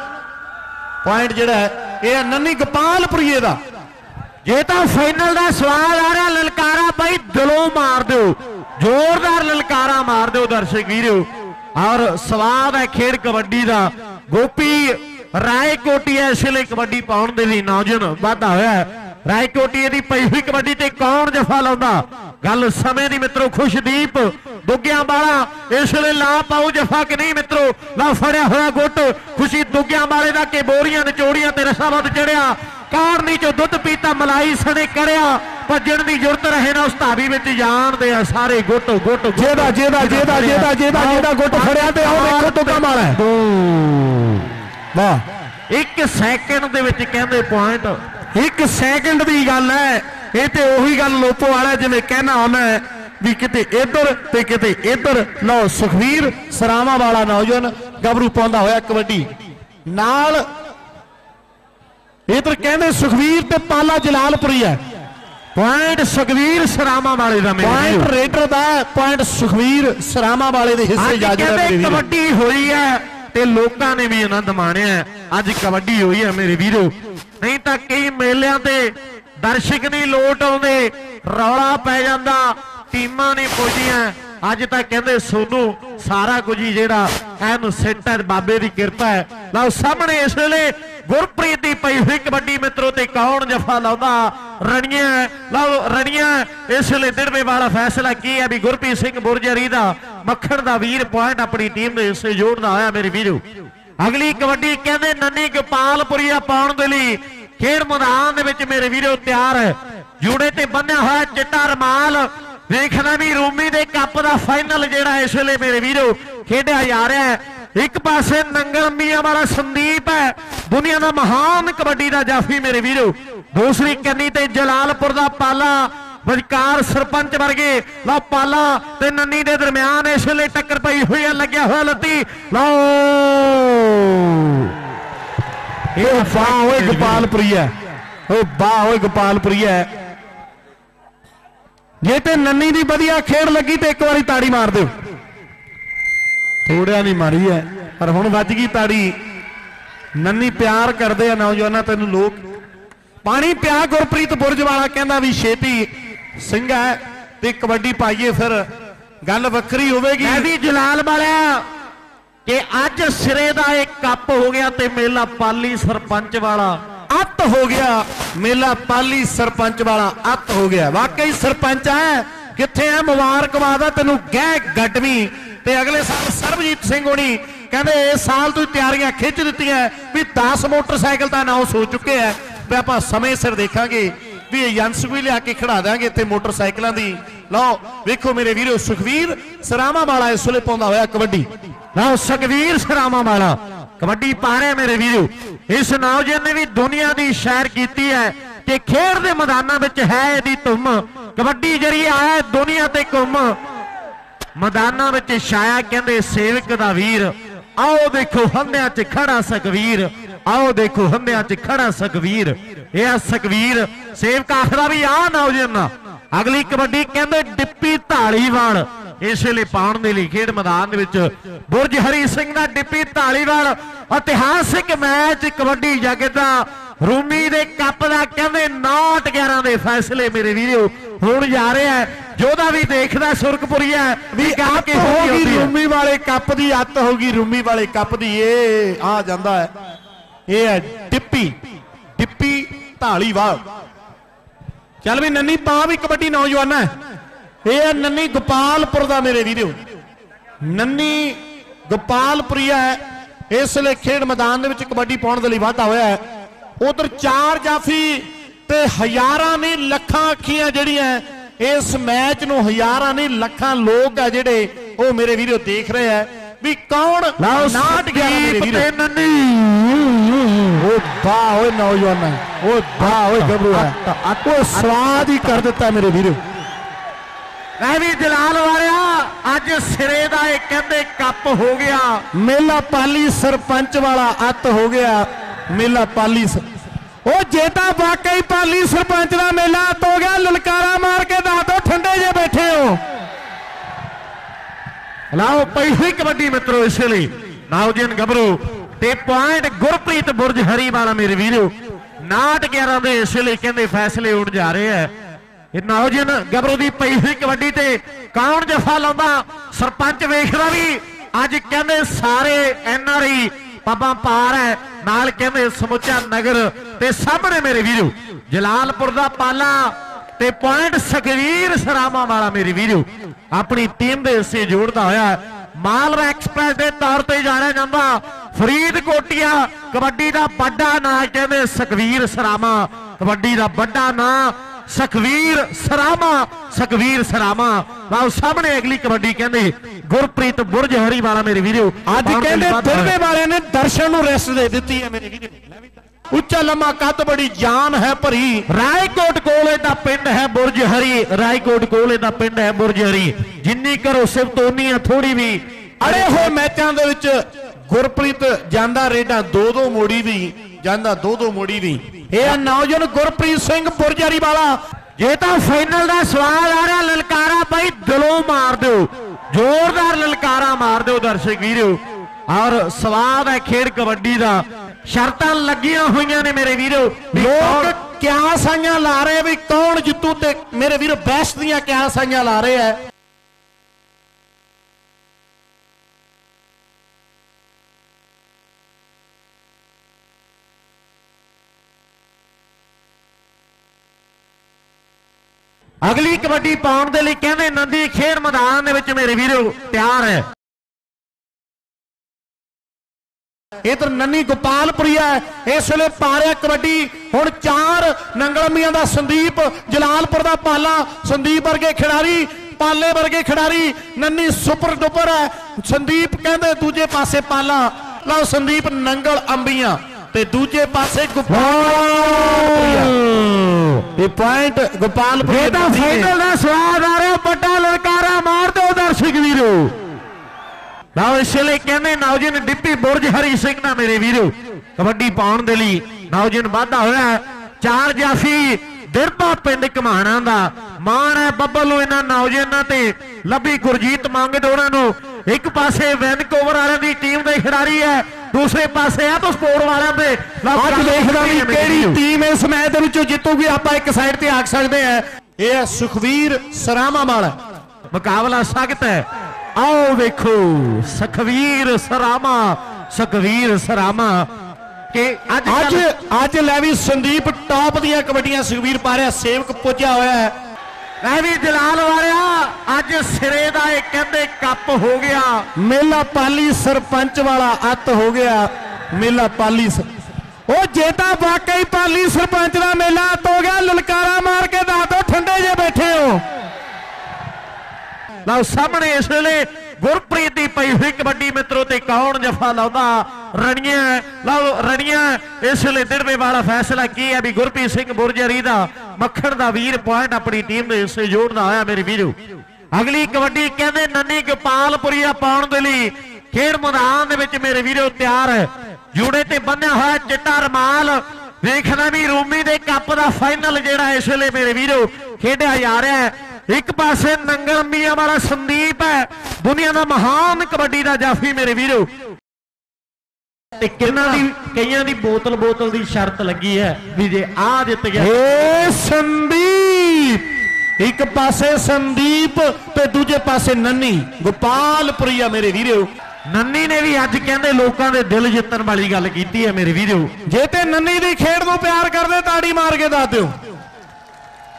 ਪੁਆਇੰਟ ਜਿਹੜਾ ਹੈ, ਇਹ ਹੈ ਨੰਨੀ ਗੋਪਾਲਪੁਰੀਏ ਦਾ। ਜੇ ਤਾਂ ਫਾਈਨਲ ਦਾ ਸਵਾਲ ਆ ਰਿਹਾ, ਲਲਕਾਰਾ ਬਾਈ, ਦਿਲੋਂ ਮਾਰ ਦਿਓ। ਜ਼ੋਰਦਾਰ ਲਲਕਾਰਾ ਮਾਰ ਦਿਓ ਦਰਸ਼ਕ ਵੀਰੋ। ਔਰ ਸਵਾਦ ਹੈ ਖੇਡ ਕਬੱਡੀ ਦਾ। ਗੋਪੀ ਰਾਏ ਕੋਟੀ ਇਸ ਵੇਲੇ ਕਬੱਡੀ ਪਾਉਣ ਦੇ ਲਈ ਨੌਜਵਾਨ ਵਾਧਾ ਹੋਇਆ ਰਾਏ ਕੋਟੀ ਦੀ ਪਈ ਹੋਈ ਕਬੱਡੀ ਤੇ ਕੌਣ ਜਫਾ ਲਾਉਂਦਾ? ਗੱਲ ਸਮੇਂ ਦੀ ਮਿੱਤਰੋ ਖੁਸ਼ਦੀਪ ਦੁੱਗਿਆਂ ਵਾਲਾ ਇਸ ਵੇਲੇ ਲਾ ਪਾਉ ਜਫਾ ਕਿ ਨਹੀਂ ਮਿੱਤਰੋ? ਲਾ ਫੜਿਆ ਹੋਇਆ ਗੁੱਟ ਖੁਸ਼ੀ ਦੁੱਗਿਆਂ ਵਾਲੇ ਦਾ ਕਿ ਬੋਰੀਆਂ ਨਿਚੋੜੀਆਂ ਤੇ ਰਸਾ ਵੱਧ ਚੜਿਆ। ਕਾਰਨੀ ਚੋਂ ਦੁੱਧ ਪੀਤਾ ਮਲਾਈ ਸਣੇ ਕਰਿਆ। ਭੱਜਣ ਦੀ ਜ਼ਰੂਰਤ ਰਹੇ ਨਾ ਉਸ ਧਾਵੀ ਵਿੱਚ ਜਾਣਦੇ ਆ ਸਾਰੇ ਗੁੱਟ ਗੁੱਟ। ਜਿਹਦਾ ਜਿਹਦਾ ਜਿਹਦਾ ਜਿਹਦਾ ਜਿਹਦਾ ਜਿਹਦਾ ਗੁੱਟ ਫੜਿਆ ਤੇ ਉਹ ਦੇਖੋ ਤੁੱਕਾ ਮਾਰਾ ਹੈ। ਵਾਹ। ਇੱਕ ਸੈਕਿੰਡ ਦੇ ਵਿੱਚ ਕਹਿੰਦੇ ਪੁਆਇੰਟ ਇੱਕ ਸੈਕਿੰਡ ਦੀ ਗੱਲ ਹੈ। ਇਹ ਤੇ ਉਹੀ ਗੱਲ ਲੋਪੋ ਵਾਲਾ ਜਿਵੇਂ ਕਹਿਣਾ ਹੁੰਦਾ ਵੀ ਕਿਤੇ ਇੱਧਰ ਤੇ ਕਿਤੇ ਇੱਧਰ। ਲਓ ਸੁਖਵੀਰ ਸਰਾਵਾਂ ਵਾਲਾ ਨੌਜਵਾਨ ਗੱਭਰੂ ਪਾਉਂਦਾ ਹੋਇਆ ਕਬੱਡੀ। ਨਾਲ ਇੱਧਰ ਕਹਿੰਦੇ ਸੁਖਵੀਰ ਤੇ ਪਾਲਾ ਜਲਾਲਪੁਰੀ ਹੈ। ਪੁਆਇੰਟ ਸੁਖਵੀਰ ਸਰਾਮਾ ਵਾਲੇ ਦਾ ਮੇਰੇ ਪੁਆਇੰਟ। ਰੇਡਰ ਦਾ ਪੁਆਇੰਟ ਸੁਖਵੀਰ ਸਰਾਵਾਂ ਵਾਲੇ ਦੇ ਹਿੱਸੇ ਜਾ ਜਿਹੜਾ ਮੇਰੇ ਵੀਰੋ। ਕਬੱਡੀ ਹੋਈ ਹੈ ਤੇ ਲੋਕਾਂ ਨੇ ਵੀ ਆਨੰਦ ਮਾਣਿਆ। ਅੱਜ ਕਬੱਡੀ ਹੋਈ ਹੈ ਮੇਰੇ ਵੀਰੋ। ਨਹੀਂ ਤਾਂ ਕਈ ਮੇਲਿਆਂ ਤੇ ਦਰਸ਼ਕ ਨਹੀਂ ਲੋਟ ਆਉਂਦੇ, ਰੌਲਾ ਪੈ ਜਾਂਦਾ, ਟੀਮਾਂ ਨਹੀਂ ਪੁੱਜਦੀਆਂ। ਅੱਜ ਤਾਂ ਕਹਿੰਦੇ ਸੋਨੂੰ, ਸਾਰਾ ਕੁਝ ਹੀ ਜਿਹੜਾ ਐਨ ਸਿੱਟ ਬਾਬੇ ਦੀ ਕਿਰਪਾ ਹੈ। ਲਓ ਸਾਹਮਣੇ ਇਸ ਵੇਲੇ ਗੁਰਪ੍ਰੀਤ ਦੀ ਪਈ ਹੋਈ ਕਬੱਡੀ ਮਿੱਤਰੋ ਤੇ ਕੌਣ ਜਫਾ ਲਾਉਂਦਾ? ਰਣੀਆਂ ਲਓ ਰਣੀਆਂ, ਇਸ ਵੇਲੇ ਦਿੜਵੇ ਵਾਲਾ ਫੈਸਲਾ ਕੀ ਹੈ ਵੀ ਗੁਰਪ੍ਰੀਤ ਸਿੰਘ ਬੁਰਜਰੀ ਦਾ ਮੱਖਣ ਦਾ ਵੀਰ ਪੁਆਇੰਟ ਆਪਣੀ ਟੀਮ ਦੇ ਹਿੱਸੇ ਜੋੜਦਾ ਆਇਆ ਮੇਰੇ ਵੀਰੋ। ਅਗਲੀ ਕਬੱਡੀ ਕਹਿੰਦੇ ਨੰਨੀ ਗੋਪਾਲਪੁਰੀਆ ਪਾਉਣ ਦੇ ਲਈ ਖੇਡ ਮੈਦਾਨ ਦੇ ਵਿੱਚ ਮੇਰੇ ਵੀਰੋ ਤਿਆਰ। ਹੈ ਜੂੜੇ ਤੇ ਬੰਨਿਆ ਹੋਇਆ ਚਿੱਟਾ ਰਮਾਲ। ਵੇਖਣਾ ਵੀ ਰੂਮੀ ਦੇ ਕੱਪ ਦਾ ਫਾਈਨਲ ਜਿਹੜਾ ਇਸ ਵੇਲੇ ਮੇਰੇ ਵੀਰੋ ਖੇਡਿਆ ਜਾ ਰਿਹਾ ਹੈ। ਇੱਕ ਪਾਸੇ ਨੰਗਲ ਮੀਆਂ ਵਾਲਾ ਸੰਦੀਪ ਹੈ। ਦੁਨੀਆ ਦਾ ਮਹਾਨ ਕਬੱਡੀ ਦਾ ਜਾਫੀ ਮੇਰੇ ਵੀਰੋ। ਦੂਸਰੀ ਕੰਨੀ ਤੇ ਜਲਾਲਪੁਰ ਦਾ ਪਾਲਾ। ਵਿਚਕਾਰ ਸਰਪੰਚ ਵਰਗੇ, ਲਓ ਪਾਲਾ ਤੇ ਨੰਨੀ ਦੇ ਦਰਮਿਆਨ ਇਸ ਵੇਲੇ ਟੱਕਰ ਪਈ ਹੋਈ ਹੈ ਲੱਗਿਆ ਹੋਇਆ ਲੱਤੀ। ਲਓ। ਇਹ ਵਾਹ ਓਏ ਗੋਪਾਲਪੁਰੀਆ ਓ ਵਾਹ ਓਏ ਗੋਪਾਲਪੁਰੀਆ ਜੇ ਤੇ ਨੰਨੀ ਦੀ ਵਧੀਆ ਖੇਡ ਲੱਗੀ ਤੇ ਇੱਕ ਵਾਰੀ ਤਾੜੀ ਮਾਰ ਦਿਓ। ਥੋੜਿਆ ਨਹੀਂ ਮਾਰੀ ਐ ਪਰ ਹੁਣ ਵੱਜ ਗਈ ਤਾੜੀ। ਨੰਨੀ ਪਿਆਰ ਕਰਦੇ ਆ ਨੌਜਵਾਨਾਂ, ਤੈਨੂੰ ਲੋਕ। ਪਾਣੀ ਪਿਆ ਗੁਰਪ੍ਰੀਤ ਬੁਰਜ ਵਾਲਾ, ਕਹਿੰਦਾ ਵੀ ਛੇਤੀ ਸਿੰਘਾ ਹੈ ਤੇ ਕਬੱਡੀ ਪਾਈਏ ਫਿਰ। ਗੱਲ ਵੱਖਰੀ ਹੋਵੇਗੀ। ਮੈਂ ਵੀ ਜਲਾਲ ਵਾਲਿਆ ਕਿ ਅੱਜ ਸਿਰੇ ਦਾ ਇੱਕ ਕੱਪ ਹੋ ਗਿਆ ਤੇ ਮੇਲਾ ਪਾਲੀ ਸਰਪੰਚ ਵਾਲਾ। ਅੱਤ ਹੋ ਗਿਆ। ਮੇਲਾ ਪਾਲੀ ਸਰਪੰਚ ਵਾਲਾ ਅੱਤ ਹੋ ਗਿਆ। ਵਾਕਈ ਸਰਪੰਚ ਹੈ। ਕਿੱਥੇ ਆ ਮੁਬਾਰਕਬਾਦ ਆ ਤੈਨੂੰ। ਗਹਿ ਗੱਡਵੀਂ। ਤੇ ਅਗਲੇ ਸਾਲ ਸਰਬਜੀਤ ਸਿੰਘ ਹੋਣੀ ਕਹਿੰਦੇ ਇਸ ਸਾਲ ਤੋਂ ਹੀ ਤਿਆਰੀਆਂ ਖਿੱਚ ਦਿੱਤੀਆਂ ਵੀ 10 ਮੋਟਰਸਾਈਕਲ ਦਾ ਅਨਾਉਂਸ ਹੋ ਚੁੱਕੇ ਆ। ਤੇ ਆਪਾਂ ਸਮੇਂ ਸਿਰ ਦੇਖਾਂਗੇ। ਵੀ ਏਜੰਸ ਵੀ ਲਿਆ ਕੇ ਖੜਾ ਦਾਂਗੇ ਇੱਥੇ ਮੋਟਰਸਾਈਕਲਾਂ ਦੀ। ਲਓ, ਵੇਖੋ ਮੇਰੇ ਵੀਰੋ, ਸੁਖਵੀਰ ਸਰਾਮਾ ਵਾਲਾ ਇਸ ਵੇਲੇ ਪਾਉਂਦਾ ਹੋਇਆ ਕਬੱਡੀ। ਲਓ, ਸੁਖਵੀਰ ਸਰਾਮਾ ਵਾਲਾ ਕਬੱਡੀ ਪਾ ਰਿਹਾ ਮੇਰੇ ਵੀਰੋ। ਇਸ ਨੌਜਵਾਨ ਨੇ ਵੀ ਦੁਨੀਆ ਦੀ ਸੈਰ ਕੀਤੀ ਹੈ ਕਿ ਖੇਡ ਦੇ ਮੈਦਾਨਾਂ ਵਿੱਚ ਹੈ ਇਹਦੀ ਧੁੰਮ। ਕਬੱਡੀ ਜਰੀਏ ਆਇਆ ਦੁਨੀਆ ਤੇ ਘੁੰਮ। ਮੈਦਾਨਾਂ ਵਿੱਚ ਛਾਇਆ ਕਹਿੰਦੇ ਸੇਵਕ ਦਾ ਵੀਰ। ਆਓ ਦੇਖੋ ਹੰਨਿਆਂ 'ਚ ਖੜਾ ਸਕਵੀਰ ਆਓ ਦੇਖੋ ਹੰਨਿਆਂ 'ਚ ਖੜਾ ਸਕਵੀਰ ਇਹ ਆ ਸਕਵੀਰ ਸੇਵਕ ਆਖਦਾ ਵੀ ਆ ਨੌਜਵਾਨ ਅਗਲੀ ਕਬੱਡੀ ਕਹਿੰਦੇ ਡਿੱਪੀ ਢਾਲੀਵਾਲ ਇਸ ਵੇਲੇ ਪਾਉਣ ਦੇ ਲਈ ਖੇਡ ਮੈਦਾਨ ਦੇ ਵਿੱਚ ਬੁਰਜ ਹਰੀ ਸਿੰਘ ਦਾ ਡਿੱਪੀ ਢਾਲੀਵਾਲ ਇਤਿਹਾਸਿਕ ਮੈਚ ਕਬੱਡੀ ਜਗਤ ਦਾ। ਰੂਮੀ ਦੇ ਕੱਪ ਦਾ ਕਹਿੰਦੇ 9 11 ਦੇ ਫੈਸਲੇ ਮੇਰੇ ਵੀਰੋ ਹੁਣ ਜਾ ਰਿਹਾ ਜੋਦਾ ਵੀ ਦੇਖਦਾ ਸੁਰਖਪੁਰੀਆ ਵੀ ਗਾ ਕੇ ਹੋ। ਗਈ ਰੂਮੀ ਵਾਲੇ ਕੱਪ ਦੀ ਅੱਤ ਹੋ ਗਈ ਰੂਮੀ ਵਾਲੇ ਕੱਪ ਦੀ ਇਹ ਆ ਜਾਂਦਾ ਹੈ। ਇਹ ਹੈ ਟਿੱਪੀ ਟਿੱਪੀ ਢਾਲੀਵਾਲ ਚੱਲ ਵੀ ਨੰਨੀ ਪਾ ਵੀ ਕਬੱਡੀ ਨੌਜਵਾਨ ਹੈ। ਇਹ ਹੈ ਨੰਨੀ ਗੋਪਾਲਪੁਰ ਦਾ ਮੇਰੇ ਵੀਰੋ। ਨੰਨੀ ਗੋਪਾਲਪੁਰੀਆ ਹੈ। ਇਸ ਲਈ ਖੇਡ ਮੈਦਾਨ ਦੇ ਵਿੱਚ ਕਬੱਡੀ ਪਾਉਣ ਦੇ ਲਈ ਵਾਧਾ ਹੋਇਆ ਹੈ। ਉਧਰ ਚਾਰ ਜਾਫੀ ਤੇ ਹਜ਼ਾਰਾਂ ਨਹੀਂ, ਲੱਖਾਂ ਅੱਖੀਆਂ ਜਿਹੜੀਆਂ ਇਸ ਮੈਚ ਨੂੰ ਹਜ਼ਾਰਾਂ ਨਹੀਂ, ਲੱਖਾਂ ਲੋਕ ਆ ਜਿਹੜੇ ਉਹ ਮੇਰੇ ਵੀਰੋ ਦੇਖ ਰਹੇ ਆ ਵੀ ਕੌਣ ਨਾਟ ਗਿਆ ਤੇ ਨੰਨੀ ਓ ਵਾਹ ਓਏ ਨੌਜਵਾਨ ਓ ਵਾਹ ਓਏ ਗੱਭਰੂ ਹੈ। ਓ ਸਵਾਦ ਹੀ ਕਰ ਦਿੱਤਾ ਮੇਰੇ ਵੀਰੋ। ਮੈਂ ਵੀ ਜਲਾਲ ਵਾਲਿਆ ਅੱਜ ਸਿਰੇ ਦਾ ਇਹ ਕਹਿੰਦੇ ਕੱਪ ਹੋ ਗਿਆ। ਮੇਲਾ ਪਾਲੀ ਸਰਪੰਚ ਵਾਲਾ ਅੱਤ ਹੋ ਗਿਆ। ਮੇਲਾ ਪਾਲੀ ਉਹ ਜੇ ਤਾਂ ਵਾਕਈ ਪਾਲੀ ਸਰਪੰਚ ਦਾ ਮੇਲਾ ਅੱਤ ਹੋ ਗਿਆ ਲਲਕਾਰਾ ਮਾਰ ਕੇ ਦੱਸ ਦੋ ਠੰਡੇ ਜੇ ਬੈਠੇ ਹੋ। ਲਾਓ ਪਹਿਲੀ ਕਬੱਡੀ ਮਿੱਤਰੋ, ਇਸ ਲਈ। ਨੌਜਨ ਤੇ ਪੁਆਇੰਟ ਗੁਰਪ੍ਰੀਤ ਬੁਰਜ ਹਰੀ ਵਾਲਾ ਮੇਰੇ ਵੀਰੋ। 9 11 ਦੇ ਇਸ ਲਈ ਕਹਿੰਦੇ ਫੈਸਲੇ ਉੱਡ ਜਾ ਰਹੇ ਆ। ਇਹ ਨੌਜਨ ਗੱਭਰੂ ਦੀ ਪਹਿਲੀ ਕਬੱਡੀ ਤੇ ਕੌਣ ਜਫਾ ਲਾਉਂਦਾ? ਸਰਪੰਚ ਵੇਖਦਾ ਵੀ ਅੱਜ ਕਹਿੰਦੇ ਸਾਰੇ ਐਨ ਆਰ ਆਈ ਪਾਪਾ ਪਾਰ ਹੈ। ਨਾਲ ਕਹਿੰਦੇ ਸਮੁੱਚਾ ਨਗਰ ਤੇ ਸਾਹਮਣੇ ਮੇਰੇ ਵੀਰੋ, ਜਲਾਲਪੁਰ ਦਾ ਪਾਲਾ। ਤੇ ਪੁਆਇੰਟ ਸਕਵੀਰ ਸਰਾਮਾ ਵਾਲਾ ਮੇਰੇ ਵੀਰੋ। ਆਪਣੀ ਟੀਮ ਦੇ ਹਿੱਸੇ ਜੋੜਦਾ ਹੋਇਆ ਮਾਲਵਾ ਐਕਸਪ੍ਰੈਸ ਦੇ ਤੌਰ ਤੇ ਜਾਣਿਆ ਜਾਂਦਾ। ਫਰੀਦ ਕੋਟੀਆ ਕਬੱਡੀ ਦਾ ਵੱਡਾ ਨਾਂ ਕਹਿੰਦੇ ਸਕਵੀਰ ਸਰਾਮਾ। ਕਬੱਡੀ ਦਾ ਵੱਡਾ ਨਾਂ ਸਕਵੀਰ ਸਰਾਮਾ ਸਕਵੀਰ ਸਰਾਮਾ। ਲਓ ਸਾਹਮਣੇ ਅਗਲੀ ਕਬੱਡੀ ਕਹਿੰਦੇ ਗੁਰਪ੍ਰੀਤ ਬੁਰਜ ਹਰੀ ਵਾਲਾ ਮੇਰੇ ਵੀਰੋ। ਅੱਜ ਕਹਿੰਦੇ ਦਿਲਵੇ ਵਾਲਿਆਂ ਨੇ ਦਰਸ਼ਨ ਨੂੰ ਰੈਸਟ ਦੇ ਦਿੱਤੀ ਹੈ ਮੇਰੇ ਵੀਰੋ। ਉੱਚਾ ਲੰਮਾ ਕੱਦ ਬੜੀ ਜਾਨ ਹੈ ਭਰੀ। ਰਾਏਕੋਟ ਕੋਲ ਦਾ ਪਿੰਡ ਹੈ ਬੁਰਜ ਹਰੀ। ਰਾਏਕੋਟ ਕੋਲੇ ਦਾ ਪਿੰਡ ਹੈ ਬੁਰਜ ਹਰੀ। ਜਿੰਨੀ ਕਰੋ ਸਿਫਤ ਉਨੀ ਆ ਥੋੜੀ ਵੀ। ਅੜੇ ਹੋਏ ਮੈਚਾਂ ਦੇ ਵਿੱਚ ਗੁਰਪ੍ਰੀਤ, ਜਾਂਦਾ ਰੇਡਾਂ ਦੋ ਦੋ ਮੋੜੀ ਵੀ, ਜਾਂਦਾ ਦੋ ਦੋ ਮੋੜੀ ਵੀ। ਇਹ ਆ ਨੌਜਵਾਨ ਗੁਰਪ੍ਰੀਤ ਸਿੰਘ ਬੁਰਜਾਰੀ ਵਾਲਾ। ਜੇ ਤਾਂ ਫਾਈਨਲ ਦਾ ਸਵਾਲ ਆ ਰਿਹਾ, ਲਲਕਾਰਾ ਬਾਈ ਦਿਲੋਂ ਮਾਰ ਦਿਓ। ਜ਼ੋਰਦਾਰ ਲਲਕਾਰਾ ਮਾਰ ਦਿਓ ਦਰਸ਼ਕ ਵੀਰੋ। ਔਰ ਸਵਾਦ ਹੈ ਖੇਡ ਕਬੱਡੀ ਦਾ। ਸ਼ਰਤਾਂ ਲੱਗੀਆਂ ਹੋਈਆਂ ਨੇ ਮੇਰੇ ਵੀਰੋ ਲੋਕ ਕਿਆ ਸਾਈਆਂ ਲਾ ਰਹੇ ਵੀ ਕੌਣ ਜਿੱਤੂ ਤੇ ਮੇਰੇ ਵੀਰੋ ਬੈਸਟ ਦੀਆਂ ਕਿਆ ਸਾਈਆਂ ਲਾ ਰਹੇ ਆ? ਅਗਲੀ ਕਬੱਡੀ ਪਾਉਣ ਦੇ ਲਈ ਕਹਿੰਦੇ ਨੰਦੀ ਖੇਡ ਮੈਦਾਨ ਦੇ ਵਿੱਚ ਮੇਰੇ ਵੀਰੋ ਤਿਆਰ ਹੈ। ਇਧਰ ਨੰਨੀ ਗੋਪਾਲਪੁਰੀਆ ਹੈ। ਇਸ ਵੇਲੇ ਪਾਰਿਆ ਕਬੱਡੀ। ਹੁਣ ਚਾਰ ਨੰਗਲਮੀਆਂ ਦਾ ਸੰਦੀਪ ਜਲਾਲਪੁਰ ਦਾ ਪਾਲਾ। ਸੰਦੀਪ ਵਰਗੇ ਖਿਡਾਰੀ ਪਾਲੇ ਵਰਗੇ ਖਿਡਾਰੀ। ਨੰਨੀ ਸੁਪਰ ਡੁਪਰ ਹੈ। ਸੰਦੀਪ ਕਹਿੰਦੇ ਦੂਜੇ ਪਾਸੇ ਪਾਲਾ। ਲਓ ਸੰਦੀਪ ਨੰਗਲ ਅੰਬੀਆਂ ਤੇ ਦੂਜੇ ਪਾਸੇ ਗੋਪਾਲਪੁਰੀਆ। ਇਹ ਪੁਆਇੰਟ ਗੋਪਾਲਪੁਰੀਆ ਇਹ ਤਾਂ ਦੀ। ਫਾਈਨਲ ਦਾ ਸਵਾਦ ਆ ਰਿਹਾ। ਵੱਡਾ ਲਲਕਾਰਾ ਮਾਰ ਦਿਓ ਦਰਸ਼ਕ ਵੀਰੋ। ਲਓ ਇਸ ਲਈ ਕਹਿੰਦੇ ਨੌਜਨ ਡਿੱਪੀ ਬੁਰਜ ਹਰੀ ਸਿੰਘ ਨਾ ਮੇਰੇ ਵੀਰੋ। ਕਬੱਡੀ ਪਾਉਣ ਦੇ ਲਈ ਨੌਜਨ ਵਾਧਾ ਹੋਇਆ। ਚਾਰ ਜਾਫੀ ਦਿਰਪਾ ਪਿੰਡ ਘਮਾਣਾ ਦਾ। ਮਾਣ ਹੈ ਬੱਬਲ ਨੂੰ ਇਹਨਾਂ ਨੌਜਵਾਨਾਂ ਤੇ। ਲੱਭੀ ਗੁਰਜੀਤ ਮੰਗਦ ਉਹਨਾਂ ਨੂੰ। ਇੱਕ ਪਾਸੇ ਵੈਨਕੂਵਰ ਵਾਲਿਆਂ ਦੀ ਟੀਮ ਦੇ ਖਿਡਾਰੀ ਹੈ ਦੂਸਰੇ ਪਾਸੇ ਆ ਤੋਂ ਸਪੋਰਟ ਵਾਲਿਆਂ ਦੇ। ਅੱਜ ਦੇਖਦਾ ਵੀ ਕਿਹੜੀ। ਟੀਮ ਇਸ ਮੈਚ ਦੇ ਵਿੱਚੋਂ ਜਿੱਤੂਗੀ ਆਪਾਂ ਇੱਕ ਸਾਈਡ ਤੇ ਆਖ ਸਕਦੇ ਆ ਇਹ ਹੈ ਸੁਖਵੀਰ ਸਰਾਮਾ ਵਾਲਾ ਮੁਕਾਬਲਾ ਸਖਤ ਹੈ। ਆਓ ਵੇਖੋ ਸਖਵੀਰ ਸਰਾਮਾ ਸਖਵੀਰ ਸਰਾਮਾ ਕਿ ਅੱਜ ਅੱਜ ਅੱਜ ਲੈ ਵੀ ਸੰਦੀਪ ਟਾਪ ਦੀਆਂ ਕਬੱਡੀਆਂ ਸੁਖਵੀਰ ਪਾ ਰਿਹਾ ਸੇਵਕ ਪੁੱਜਿਆ ਹੋਇਆ ਹੈ। ਮੈਂ ਵੀ ਜਲਾਲ ਵਾਲਿਆ ਅੱਜ ਸਿਰੇ ਦਾ ਇਹ ਕਹਿੰਦੇ ਕੱਪ ਹੋ ਗਿਆ। ਮੇਲਾ ਪਾਲੀ ਸਰਪੰਚ ਵਾਲਾ ਅੱਤ ਹੋ ਗਿਆ। ਮੇਲਾ ਪਾਲੀ ਉਹ ਜੇ ਤਾਂ ਵਾਕਈ ਪਾਲੀ ਸਰਪੰਚ ਦਾ ਮੇਲਾ ਅੱਤ ਹੋ ਗਿਆ ਲਲਕਾਰਾ ਮਾਰ ਕੇ ਦੱਸ ਦੋ ਠੰਡੇ ਜੇ ਬੈਠੇ ਹੋ ਲਓ ਸਾਹਮਣੇ ਇਸ ਵੇਲੇ ਗੁਰਪ੍ਰੀਤ ਦੀ ਪਈ ਹੋਈ ਕਬੱਡੀ ਮਿੱਤਰੋ ਤੇ ਕੌਣ ਜਫਾ ਲਾਉਂਦਾ? ਰਣੀਆਂ, ਲਓ ਰਣੀਆਂ, ਇਸ ਵੇਲੇ ਦਿੜਵੇ ਵਾਲਾ ਫੈਸਲਾ ਕੀ ਹੈ ਵੀ ਗੁਰਪ੍ਰੀਤ ਸਿੰਘ ਬੁਰਜਰੀ ਦਾ ਮੱਖਣ ਦਾ ਵੀਰ ਪੁਆਇੰਟ ਆਪਣੀ ਟੀਮ ਦੇ ਹਿੱਸੇ ਜੋੜਦਾ ਹੋਇਆ ਮੇਰੇ ਵੀਰੋ। ਅਗਲੀ ਕਬੱਡੀ ਕਹਿੰਦੇ ਨੰਨੀ ਗੋਪਾਲਪੁਰੀਆ ਪਾਉਣ ਦੇ ਲਈ ਖੇਡ ਮੈਦਾਨ ਦੇ ਵਿੱਚ ਮੇਰੇ ਵੀਰੋ ਤਿਆਰ ਹੈ। ਜੂੜੇ ਤੇ ਬੰਨਿਆ ਹੋਇਆ ਚਿੱਟਾ ਰਮਾਲ, ਵੇਖਣਾ ਵੀ ਰੂਮੀ ਦੇ ਕੱਪ ਦਾ ਫਾਈਨਲ ਜਿਹੜਾ ਇਸ ਵੇਲੇ ਮੇਰੇ ਵੀਰੋ ਖੇਡਿਆ ਜਾ ਰਿਹਾ ਹੈ। ਇੱਕ ਪਾਸੇ ਨੰਗਲ ਮੀਆਂ ਵਾਲਾ ਸੰਦੀਪ ਹੈ। ਦੁਨੀਆ ਦਾ ਮਹਾਨ ਕਬੱਡੀ ਦਾ ਜਾਫੀ ਮੇਰੇ ਵੀਰੋ। ਤੇ ਕਿੰਨਾਂ ਦੀ ਕਈਆਂ ਦੀ ਬੋਤਲ ਬੋਤਲ ਦੀ ਸ਼ਰਤ ਲੱਗੀ ਹੈ ਵੀ ਜੇ ਆ ਜਿੱਤ ਗਿਆ। ਏ ਸੰਦੀਪ! ਇੱਕ ਪਾਸੇ ਸੰਦੀਪ ਤੇ ਦੂਜੇ ਪਾਸੇ ਨੰਨੀ। ਗੋਪਾਲਪੁਰੀਆ ਮੇਰੇ ਵੀਰੋ। ਨੰਨੀ ਨੇ ਵੀ ਅੱਜ ਕਹਿੰਦੇ ਲੋਕਾਂ ਦੇ ਦਿਲ ਜਿੱਤਣ ਵਾਲੀ ਗੱਲ ਕੀਤੀ ਹੈ ਮੇਰੇ ਵੀਰੋ। ਜੇ ਤੇ ਨੰਨੀ ਦੀ ਖੇਡ ਨੂੰ ਪਿਆਰ ਕਰਦੇ ਤਾੜੀ ਮਾਰ ਕੇ ਦੱਸ ਦਿਓ।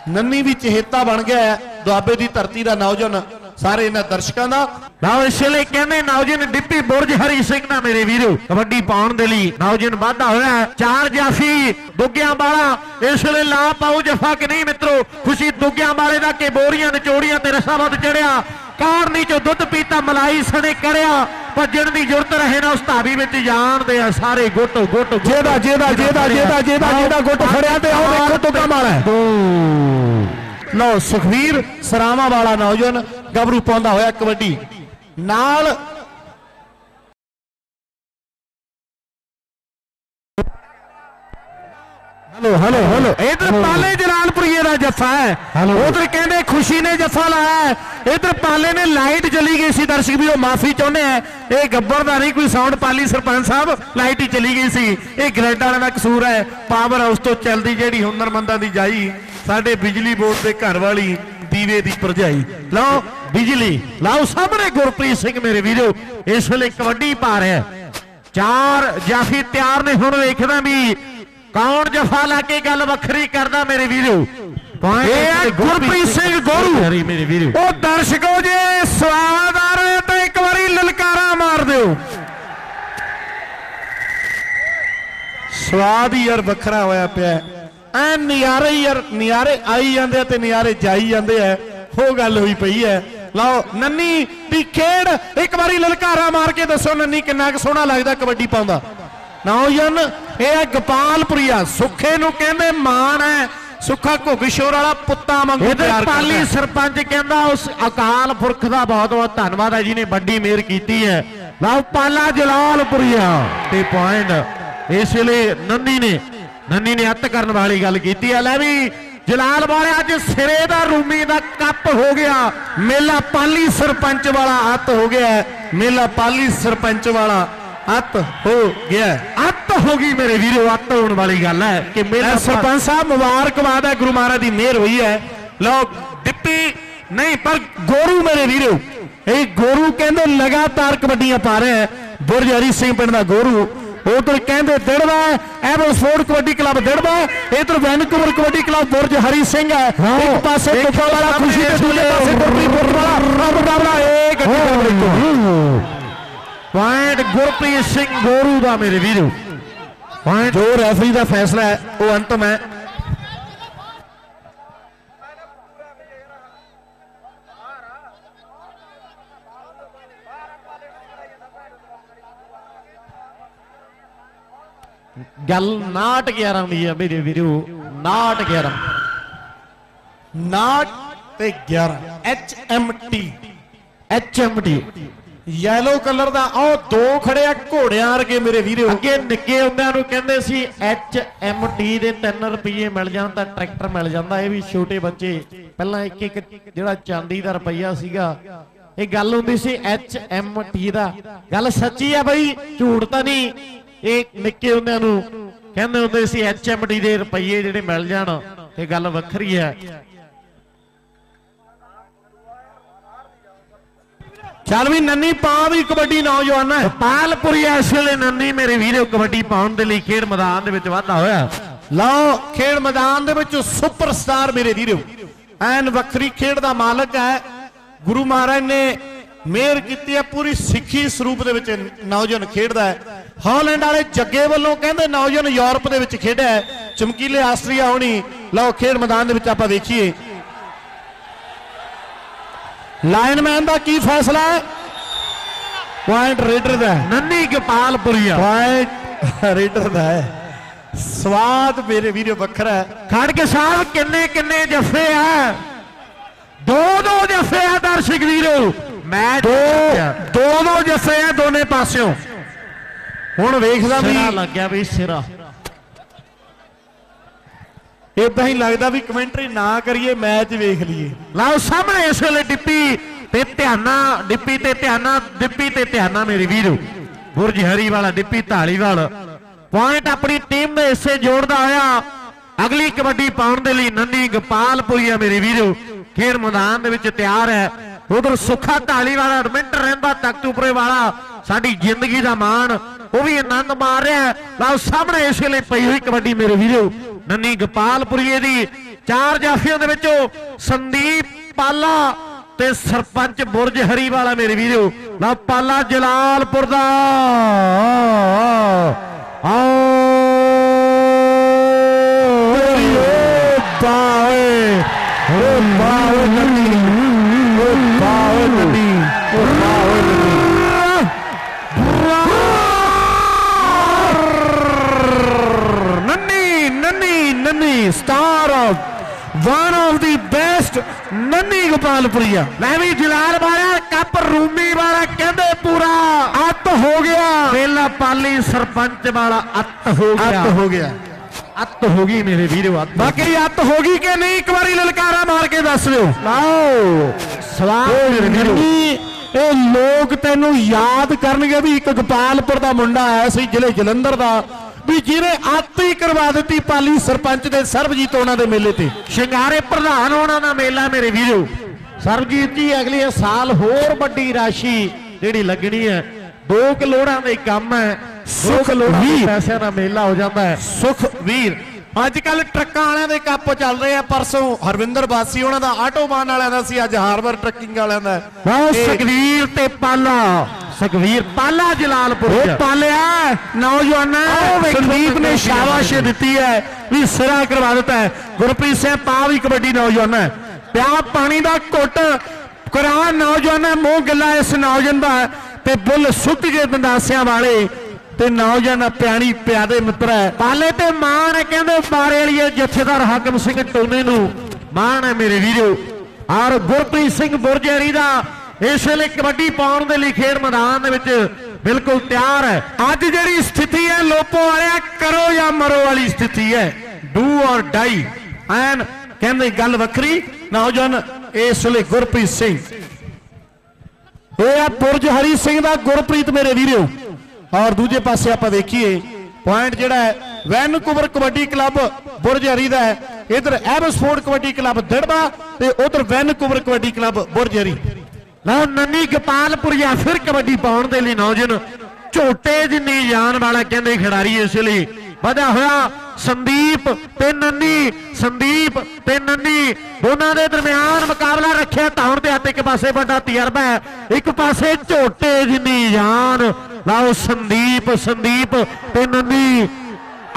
ਨੰਨੀ ਵੀ ਚਹੇਤਾ ਬਣ ਗਿਆ ਦੁਆਬੇ ਦੀ ਧਰਤੀ ਦਾ ਨੌਜਵਾਨ ਸਾਰੇ ਇਹਨਾਂ ਦਰਸ਼ਕਾਂ ਦਾ। ਲਓ ਇਸ ਵੇਲੇ ਕਹਿੰਦੇ ਨੌਜਵਾਨ ਡਿੱਪੀ ਬੁਰਜ ਹਰੀ ਸਿੰਘ ਨਾ ਮੇਰੇ ਵੀਰੋ, ਕਬੱਡੀ ਪਾਉਣ ਦੇ ਲਈ ਨੌਜਵਾਨ ਵਾਧਾ ਹੋਇਆ ਚਾਰ ਜਾਫੀ ਦੁੱਗਿਆਂ ਵਾਲਾ ਇਸ ਵੇਲੇ ਲਾ ਪਾਉ ਜਫਾ ਕਿ ਨਹੀਂ ਮਿੱਤਰੋ? ਖੁਸ਼ੀ ਦੁੱਗਿਆਂ ਵਾਲੇ ਦਾ ਕੇ ਬੋਰੀਆਂ, ਨਿਚੋੜੀਆਂ ਤੇ ਰਸਾ ਵੱਧ ਚੜਿਆ। ਕਾਰਨੀ ਚੋਂ ਦੁੱਧ ਪੀਤਾ, ਮਲਾਈ ਸਣੇ ਕਰਿਆ। ਭੱਜਣ ਦੀ ਜ਼ਰੂਰਤ ਰਹੇ ਨਾ ਉਸ ਧਾਬੀ ਵਿੱਚ ਜਾਣਦੇ ਆ ਸਾਰੇ ਗੁੱਟ ਗੁੱਟ। ਜਿਹਦਾ ਜਿਹਦਾ ਜਿਹਦਾ ਜਿਹਦਾ ਜਿਹਦਾ ਜਿਹਦਾ ਗੁੱਟ ਫੜਿਆ ਤੇ ਉਹ ਦੇਖੋ ਤੁੱਕਾ ਮਾਰਾ। ਲਓ ਸੁਖਵੀਰ ਸਰਾਵਾਂ ਵਾਲਾ ਨੌਜਵਾਨ ਗੱਭਰੂ ਪਾਉਂਦਾ ਹੋਇਆ ਕਬੱਡੀ ਨਾਲ ਹਲੋ ਹਲੋ ਹਲੋ ਇਧਰ ਪਾਲੇ ਜਲਾਲਪੁਰੀਏ ਦਾ ਜੱਫਾ ਹੈ। ਉਧਰ ਕਹਿੰਦੇ ਖੁਸ਼ੀ ਨੇ ਜੱਫਾ ਲਾਇਆ ਇਧਰ ਪਾਲੇ ਨੇ ਲਾਈਟ ਚਲੀ ਗਈ ਸੀ ਦਰਸ਼ਕ ਵੀ ਉਹ ਮਾਫੀ ਚਾਹੁੰਦੇ ਆ। ਇਹ ਗੱਬਰ ਦਾ ਨਹੀਂ ਕੋਈ ਸਾਊਂਡ ਪਾਲੀ ਸਰਪੰਚ ਸਾਹਿਬ ਲਾਈਟ ਹੀ ਚਲੀ ਗਈ ਸੀ। ਇਹ ਗ੍ਰਿਡ ਵਾਲਿਆਂ ਦਾ ਕਸੂਰ ਹੈ। ਪਾਵਰ ਹਾਊਸ ਤੋਂ ਚੱਲਦੀ ਜਿਹੜੀ ਹੁਨਰਮੰਦਾਂ ਦੀ ਜਾਈ ਸਾਡੇ ਬਿਜਲੀ ਬੋਰਡ ਦੇ ਘਰ ਵਾਲੀ ਦੀਵੇ ਦੀ ਭਰਜਾਈ। ਲਓ ਬਿਜਲੀ। ਲਓ ਸਾਹਮਣੇ ਗੁਰਪ੍ਰੀਤ ਸਿੰਘ ਮੇਰੇ ਵੀਰੋ ਇਸ ਵੇਲੇ ਕਬੱਡੀ ਪਾ ਰਿਹਾ ਹੈ। ਚਾਰ ਜਾਫੀ ਤਿਆਰ ਨੇ ਹੁਣ ਵੇਖਦਾ ਵੀ ਕੌਣ ਜਫਾ ਲਾ ਕੇ ਗੱਲ ਵੱਖਰੀ ਕਰਦਾ ਮੇਰੇ ਵੀਰੋ? ਇਹ ਗੁਰਪ੍ਰੀਤ ਸਿੰਘ ਗੋਰੂ। ਮੇਰੇ ਵੀਰੋ। ਉਹ ਦਰਸ਼ਕੋ ਜੇ ਸਵਾਦ ਆ ਰਹੇ ਤਾਂ ਇੱਕ ਵਾਰੀ ਲਲਕਾਰਾ ਮਾਰ ਦਿਓ। ਸਵਾਦ ਹੀ ਯਾਰ ਵੱਖਰਾ ਹੋਇਆ ਪਿਆ ਐ ਨਿਆਰੇ ਯਾਰ ਨਿਆਰੇ ਆਈ ਜਾਂਦੇ ਆ ਤੇ ਨਿਆਰੇ ਜਾਈ ਜਾਂਦੇ ਆ। ਉਹ ਗੱਲ ਹੋਈ ਪਈ ਹੈ। ਲਓ ਨੰਨੀ ਦੀ ਖੇਡ ਇੱਕ ਵਾਰੀ ਲਲਕਾਰਾ ਮਾਰ ਕੇ ਦੱਸੋ ਨੰਨੀ ਕਿੰਨਾ ਕੁ ਸੋਹਣਾ ਲੱਗਦਾ ਕਬੱਡੀ ਪਾਉਂਦਾ। ਨੌਜਵਾਨ ਇਹ ਹੈ ਗੋਪਾਲਪੁਰੀਆ। ਸੁੱਖੇ ਨੂੰ ਕਹਿੰਦੇ ਮਾਣ ਹੈ। ਸੁੱਖਾ ਘੁਗਸ਼ੋਰ ਵਾਲਾ ਪੁੱਤਾਂ ਵਾਂਗੂ ਪਿਆਰ ਪਾਲੀ। ਸਰਪੰਚ ਕਹਿੰਦਾ ਉਸ ਅਕਾਲ ਪੁਰਖ ਦਾ ਬਹੁਤ ਬਹੁਤ ਧੰਨਵਾਦ ਹੈ ਜਿਹਨੇ ਵੱਡੀ ਮਿਹਰ ਕੀਤੀ ਹੈ। ਲਓ ਪਾਲਾ ਜਲਾਲਪੁਰੀਆ। ਤੇ ਪੁਆਇੰਟ ਇਸ ਵੇਲੇ ਨੰਨੀ ਨੇ ਨੰਨੀ ਨੇ ਅੱਤ ਕਰਨ ਵਾਲੀ ਗੱਲ ਕੀਤੀ ਹੈ। ਲੈ ਵੀ ਜਲਾਲ ਵਾਲੇ ਅੱਜ ਸਿਰੇ ਦਾ ਰੂਮੀ ਦਾ ਕੱਪ ਹੋ ਗਿਆ। ਮੇਲਾ ਪਾਲੀ ਸਰਪੰਚ ਵਾਲਾ ਅੱਤ ਹੋ ਗਿਆ। ਮੇਲਾ ਪਾਲੀ ਸਰਪੰਚ ਵਾਲਾ ਅੱਤ ਹੋ ਗਿਆ ਹੈ। ਅੱਤ ਹੋ ਗਈ ਮੇਰੇ ਵੀਰੋ ਅੱਤ ਹੋਣ ਵਾਲੀ ਗੱਲ ਹੈ ਕਿ ਮੇਰਾ ਇਹ ਸਰਪੰਚ ਸਾਹਿਬ ਮੁਬਾਰਕਬਾਦ ਹੈ ਗੁਰੂ ਮਹਾਰਾਜ ਦੀ ਮਿਹਰ ਹੋਈ ਹੈ ਲਓ ਡਿੱਪੀ ਨਹੀਂ ਪਰ ਗੋਰੂ ਮੇਰੇ ਵੀਰੋ ਇਹ ਗੋਰੂ ਕਹਿੰਦੇ ਲਗਾਤਾਰ ਕਬੱਡੀਆਂ ਪਾ ਰਿਹਾ ਹੈ ਬੁਰਜ ਹਰੀ ਸਿੰਘ ਪਿੰਡ ਦਾ ਗੋਰੂ ਉਧਰ ਕਹਿੰਦੇ ਦਿੜਵਾ ਐਵਲ ਸਪੋਰਟ ਕਬੱਡੀ ਕਲੱਬ ਦਿੜਵਾ ਇਧਰ ਵੈਨਕੂਵਰ ਕਬੱਡੀ ਕਲੱਬ ਬੁਰਜ ਹਰੀ ਸਿੰਘ ਹੈ ਇੱਕ ਪਾਸੇ ਤੁਫਾ ਵਾਲਾ ਖੁਸ਼ੀ ਤੇ ਦੂਜੇ ਪਾਸੇ ਗੁਰਪ੍ਰੀਤ ਬੁਰਜ ਵਾਲਾ ਰੱਬ ਮੁਕਾਬਲਾ ਇਹ ਗੱਡੀ ਕਬੱਡੀ ਤੋਂ ਪੁਆਇੰਟ ਗੁਰਪ੍ਰੀਤ ਸਿੰਘ ਗੋਰੂ ਦਾ ਮੇਰੇ ਵੀਰੋ ਪੁਆਇੰਟ ਜੋ ਰੈਫਰੀ ਦਾ ਫੈਸਲਾ ਹੈ ਉਹ ਅੰਤਮ ਹੈ ਗੱਲ 911 ਦੀ ਹੈ ਮੇਰੇ ਵੀਰੋ 911 ਨਾਟ ਤੇ 11 H M T yellow colour ਦਾ ਉਹ ਦੋ ਖੜਿਆ ਘੋੜਿਆਂ ਵਰਗੇ ਮੇਰੇ ਵੀਰੋ। ਅੱਗੇ ਨਿੱਕੇ ਹੁੰਦਿਆਂ ਨੂੰ ਕਹਿੰਦੇ ਸੀ ਐਚਐਮਟੀ ਦੇ 3 ਰੁਪਏ ਮਿਲ ਜਾਣ ਤਾਂ ਟਰੈਕਟਰ ਮਿਲ ਜਾਂਦਾ, ਇਹ ਵੀ ਛੋਟੇ ਬੱਚੇ। ਪਹਿਲਾਂ ਇੱਕ ਇੱਕ ਜਿਹੜਾ ਚਾਂਦੀ ਦਾ ਰੁਪਈਆ ਸੀਗਾ, ਇਹ ਗੱਲ ਹੁੰਦੀ ਸੀ ਐਚ ਐਮ ਟੀ ਦਾ। ਗੱਲ ਸੱਚੀ ਆ ਬਈ, ਝੂਠ ਤਾਂ ਨਹੀਂ। ਇਹ ਨਿੱਕੇ ਹੁੰਦਿਆਂ ਨੂੰ ਕਹਿੰਦੇ ਹੁੰਦੇ ਸੀ ਐਚ ਐਮ ਐਚਐਮਟੀ ਦੇ ਰੁਪਈਏ ਜਿਹੜੇ ਮਿਲ ਜਾਣ ਇਹ ਗੱਲ ਵੱਖਰੀ ਹੈ। ਚੱਲ ਵੀ ਨੰਨੀ ਪਾ ਵੀ ਕਬੱਡੀ ਨੌਜਵਾਨ ਹੈ। ਪਾਲਪੁਰੀ ਇਸ ਵੇਲੇ ਨੰਨੀ ਮੇਰੇ ਵੀਰੋ ਕਬੱਡੀ ਪਾਉਣ ਦੇ ਲਈ ਖੇਡ ਮੈਦਾਨ ਦੇ ਵਿੱਚ ਵਾਧਾ ਹੋਇਆ। ਲਓ ਖੇਡ ਮੈਦਾਨ ਦੇ ਵਿੱਚ ਸੁਪਰਸਟਾਰ ਮੇਰੇ ਵੀਰੋ। ਐਨ ਵੱਖਰੀ ਖੇਡ ਦਾ ਮਾਲਕ ਹੈ। ਗੁਰੂ ਮਹਾਰਾਜ ਨੇ ਮਿਹਰ ਕੀਤੀ ਹੈ ਪੂਰੀ ਸਿੱਖੀ ਸਰੂਪ ਦੇ ਵਿੱਚ ਨੌਜਵਾਨ ਖੇਡਦਾ ਹੈ। ਹਾਲੈਂਡ ਵਾਲੇ ਜੱਗੇ ਵੱਲੋਂ ਕਹਿੰਦੇ ਨੌਜਵਾਨ ਯੂਰਪ ਦੇ ਵਿੱਚ ਖੇਡਿਆ ਚਮਕੀਲੇ ਆਸਟਰੀਆ ਹੋਣੀ। ਲਓ ਖੇਡ ਮੈਦਾਨ ਦੇ ਵਿੱਚ ਆਪਾਂ ਵੇਖੀਏ। ਲਾਇਨਮੈਨ ਦਾ ਕੀ ਫੈਸਲਾ ਹੈ? ਪੁਆਇੰਟ ਰੇਡਰ ਦਾ ਨੰਨੀ ਗੋਪਾਲਪੁਰੀਆ। ਪੁਆਇੰਟ ਰੇਡਰ ਦਾ ਹੈ। ਸਵਾਦ ਮੇਰੇ ਵੀਰੋ ਵੱਖਰਾ ਹੈ। ਖੜਕੇ ਸਾਹਿਬ ਕਿੰਨੇ ਕਿੰਨੇ ਜੱਫੇ ਆ? ਦੋ ਦੋ ਜੱਫੇ ਆ ਦਰਸ਼ਕ ਵੀਰੋ। ਮੈਚ ਦੋ ਦੋ ਦੋ ਜੱਫੇ ਆ ਦੋਨੇ ਪਾਸਿਓਂ। ਹੁਣ ਵੇਖਦਾ ਵੀ ਸਿਰਾ ਲੱਗਿਆ ਵੀ ਸਿਰਾ। ਇਦਾਂ ਹੀ ਲੱਗਦਾ ਵੀ ਕਮੈਂਟਰੀ ਨਾ ਕਰੀਏ, ਮੈਚ ਵੇਖ ਲਈਏ। ਲਓ, ਸਾਹਮਣੇ ਇਸ ਵੇਲੇ ਡਿੱਪੀ ਤੇ ਧਿਆਨਾ, ਡਿੱਪੀ ਤੇ ਧਿਆਨਾ, ਡਿੱਪੀ ਤੇ ਧਿਆਨਾ ਮੇਰੇ ਵੀਰੋ। ਬੁਰਜ ਹਰੀ ਵਾਲਾ ਡਿੱਪੀ ਢਾਲੀਵਾਲ ਪੁਆਇੰਟ ਆਪਣੀ ਟੀਮ ਦੇ ਹਿੱਸੇ ਜੋੜਦਾ ਹੋਇਆ ਅਗਲੀ ਕਬੱਡੀ ਪਾਉਣ ਦੇ ਲਈ ਨੰਨੀ ਗੋਪਾਲਪੁਰੀਆ ਮੇਰੇ ਵੀਰੋ। ਖੇਡ ਮੈਦਾਨ ਦੇ ਵਿੱਚ ਤਿਆਰ ਹੈ। ਉਧਰ ਸੁੱਖਾ ਢਾਲੀਵਾਲ ਐਡਮਿੰਟ ਰਹਿੰਦਾ ਤਖਤੂਪੁਰੇ ਵਾਲਾ। ਸਾਡੀ ਜ਼ਿੰਦਗੀ ਦਾ ਮਾਣ, ਉਹ ਵੀ ਆਨੰਦ ਮਾਰ ਰਿਹਾ ਹੈ। ਲਓ, ਸਾਹਮਣੇ ਇਸ ਵੇਲੇ ਪਈ ਹੋਈ ਕਬੱਡੀ ਮੇਰੇ ਵੀਰੋ। ਨੰਨੀ ਗੋਪਾਲਪੁਰੀਏ ਦੀ ਚਾਰ ਜਾਫੀਆਂ ਦੇ ਵਿੱਚੋਂ ਸੰਦੀਪ ਪਾਲਾ ਤੇ ਸਰਪੰਚ ਬੁਰਜ ਹਰੀ ਵਾਲਾ ਮੇਰੇ ਵੀਰੋ। ਲਓ ਪਾਲਾ ਜਲਾਲਪੁਰ ਦਾ। ਆਓ ਬਾਏ ਓ ਬਾਏ ਨੰਨੀ ਓ bye Nanni Nanni star of one of the best Nanni Gopalpuria. ਲੈ ਵੀ ਜਲਾਲ ਵਾਲਾ ਕੱਪ ਰੂਮੀ ਵਾਲਾ ਕਹਿੰਦੇ ਪੂਰਾ। ਅੱਤ ਹੋ ਗਿਆ। ਵੇਲਾ ਪਾਲੀ ਸਰਪੰਚ ਵਾਲਾ ਅੱਤ ਹੋ ਗਿਆ। ਅੱਤ ਹੋ ਗਿਆ। ਅੱਤ ਹੋ ਗਈ ਮੇਰੇ ਵੀਰੋ ਅੱਤ ਬਾਕੀ ਅੱਤ ਹੋ ਗਈ ਕਿ ਨਹੀਂ? ਇੱਕ ਵਾਰੀ ਲਲਕਾਰਾ ਮਾਰ ਕੇ ਦੱਸ ਦਿਓ। ਲਾਓ। ਸਵਾਲ ਨੰਨੀ ਇਹ ਲੋਕ ਤੈਨੂੰ ਯਾਦ ਕਰਨਗੇ ਵੀ ਇੱਕ ਗੋਪਾਲਪੁਰ ਦਾ ਮੁੰਡਾ ਆਇਆ ਸੀ ਜ਼ਿਲ੍ਹੇ ਜਲੰਧਰ ਦਾ। ਵੀ ਜਿਹਨੇ ਹੀ ਕਰਵਾ ਦਿੱਤੀ ਪਾਲੀ ਸਰਪੰਚ ਦੇ ਸਰਬਜੀਤ ਉਹਨਾਂ ਦੇ ਮੇਲੇ ਤੇ। ਸ਼ਿੰਗਾਰੇ ਪ੍ਰਧਾਨ ਹੋਣਾ ਦਾ ਮੇਲਾ ਮੇਰੇ ਵੀਰੋ। ਸਰਬਜੀਤ ਜੀ ਅਗਲੇ ਸਾਲ ਹੋਰ ਵੱਡੀ ਰਾਸ਼ੀ ਜਿਹੜੀ ਲੱਗਣੀ ਹੈ 2 ਕਰੋੜਾਂ ਦੇ ਕੰਮ ਹੈ ਸੁੱਖ ਵੀਰ। ਪੈਸਿਆਂ ਦਾ ਮੇਲਾ ਹੋ ਜਾਂਦਾ ਹੈ। ਸੁਖ ਵੀਰ ਅੱਜ ਕੱਲ ਟਰੱਕਾਂ ਵਾਲਿਆਂ ਦੇ ਕੱਪ ਚੱਲ ਰਹੇ ਆ ਪਰਸੋਂ ਹਰਵਿੰਦਰ ਬਾਸੀ ਉਹਨਾਂ ਦਾ ਆਟੋਬਾਨ ਵਾਲਿਆਂ ਦਾ ਸੀ ਅੱਜ ਹਾਰਬਰ ਟਰੱਕਿੰਗ ਵਾਲਿਆਂ ਦਾ। ਇਹ- ਸੁਖਵੀਰ ਤੇ ਪਾਲਾ। ਸੁਖਵੀਰ ਪਾਲਾ ਜਲਾਲਪੁਰ ਉਹ। ਪਾਲਿਆ ਨੌਜਵਾਨਾਂ ਸੰਦੀਪ ਨੇ ਸ਼ਾਬਾਸ਼। ਦਿੱਤੀ ਹੈ ਵੀ ਸਿਰਾ ਕਰਵਾ ਦਿੱਤਾ ਹੈ। ਗੁਰਪ੍ਰੀਤ ਸਿੰਘ ਪਾ ਵੀ ਕਬੱਡੀ ਨੌਜਵਾਨ ਹੈ। ਪਿਆ ਪਾਣੀ ਦਾ ਘੁੱਟ ਕਰਾ ਨੌਜਵਾਨ ਮੂੰਹ ਗਿੱਲਾ ਇਸ ਨੌਜਵਾਨ ਦਾ ਤੇ ਬੁੱਲ ਸੁੱਕ ਗਏ ਦੰਦਾਸਿਆਂ ਵਾਲੇ। ਤੇ ਨੌਜਵਾਨ ਪਿਆਣੀ ਪਿਆਦੇ ਮਿੱਤਰ ਹੈ। ਪਾਲੇ ਤੇ ਮਾਣ ਹੈ ਕਹਿੰਦੇ, ਬਾਰੇ ਵਾਲੀਏ ਜਥੇਦਾਰ ਹਾਕਮ ਸਿੰਘ ਟੋਨੇ ਨੂੰ, ਮਾਣ ਹੈ ਮੇਰੇ ਵੀਰੋ। ਔਰ ਗੁਰਪ੍ਰੀਤ ਸਿੰਘ ਬੁਰਜੇਰੀ ਦਾ ਇਸ ਵੇਲੇ ਕਬੱਡੀ ਪਾਉਣ ਦੇ ਲਈ ਖੇਡ ਮੈਦਾਨ ਦੇ ਵਿੱਚ ਬਿਲਕੁਲ ਤਿਆਰ ਹੈ। ਅੱਜ ਜਿਹੜੀ ਸਥਿਤੀ ਹੈ ਲੋਪੋ ਵਾਲਿਆ, ਕਰੋ ਜਾਂ ਮਰੋ ਵਾਲੀ ਸਥਿਤੀ ਹੈ। ਡੂ ਔਰ ਡਾਈ। ਐਨ ਕਹਿੰਦੇ ਗੱਲ ਵੱਖਰੀ। ਨੌਜਵਾਨ ਇਸ ਵੇਲੇ ਗੁਰਪ੍ਰੀਤ ਸਿੰਘ। ਇਹ ਆ ਪੁਰਜ ਹਰੀ ਸਿੰਘ ਦਾ ਗੁਰਪ੍ਰੀਤ ਮੇਰੇ ਵੀਰੋ। ਔਰ ਦੂਜੇ ਪਾਸੇ ਆਪਾਂ ਦੇਖੀਏ ਪੁਆਇੰਟ ਜਿਹੜਾ ਹੈ ਵੈਨਕੂਵਰ ਕਬੱਡੀ ਕਲੱਬ ਬੁਰਜ ਹਰੀ ਦਾ ਹੈ, ਇਧਰ ਐਬਸਫੋਰਡ ਕਬੱਡੀ ਕਲੱਬ ਦੜਬਾ ਤੇ ਉਧਰ ਵੈਨਕੂਵਰ ਕਬੱਡੀ ਕਲੱਬ ਬੁਰਜ ਹਰੀ ਲਓ ਨੰਨੀ ਜਾਂ ਫਿਰ ਕਬੱਡੀ ਪਾਉਣ ਦੇ ਲਈ ਨੌਜਵਾਨ ਝੋਟੇ ਜਿੰਨੀ ਜਾਨ ਵਾਲਾ ਕਹਿੰਦੇ ਖਿਡਾਰੀ ਇਸ ਲਈ ਵਧਿਆ ਹੋਇਆ। ਸੰਦੀਪ ਤੇ ਨੰਨੀ ਸੰਦੀਪ ਤੇ ਨੰਨੀ। ਦੋਨਾਂ ਦੇ ਦਰਮਿਆਨ ਮੁਕਾਬਲਾ ਰੱਖਿਆ ਧੌਣ ਤੇ ਹੱਥ ਇੱਕ ਪਾਸੇ ਵੱਡਾ ਤਜਰਬਾ ਹੈ। ਇੱਕ ਪਾਸੇ ਝੋਟੇ ਜਿੰਨੀ ਜਾਨ ਲਓ ਸੰਦੀਪ ਸੰਦੀਪ ਤੇ ਨੰਨੀ।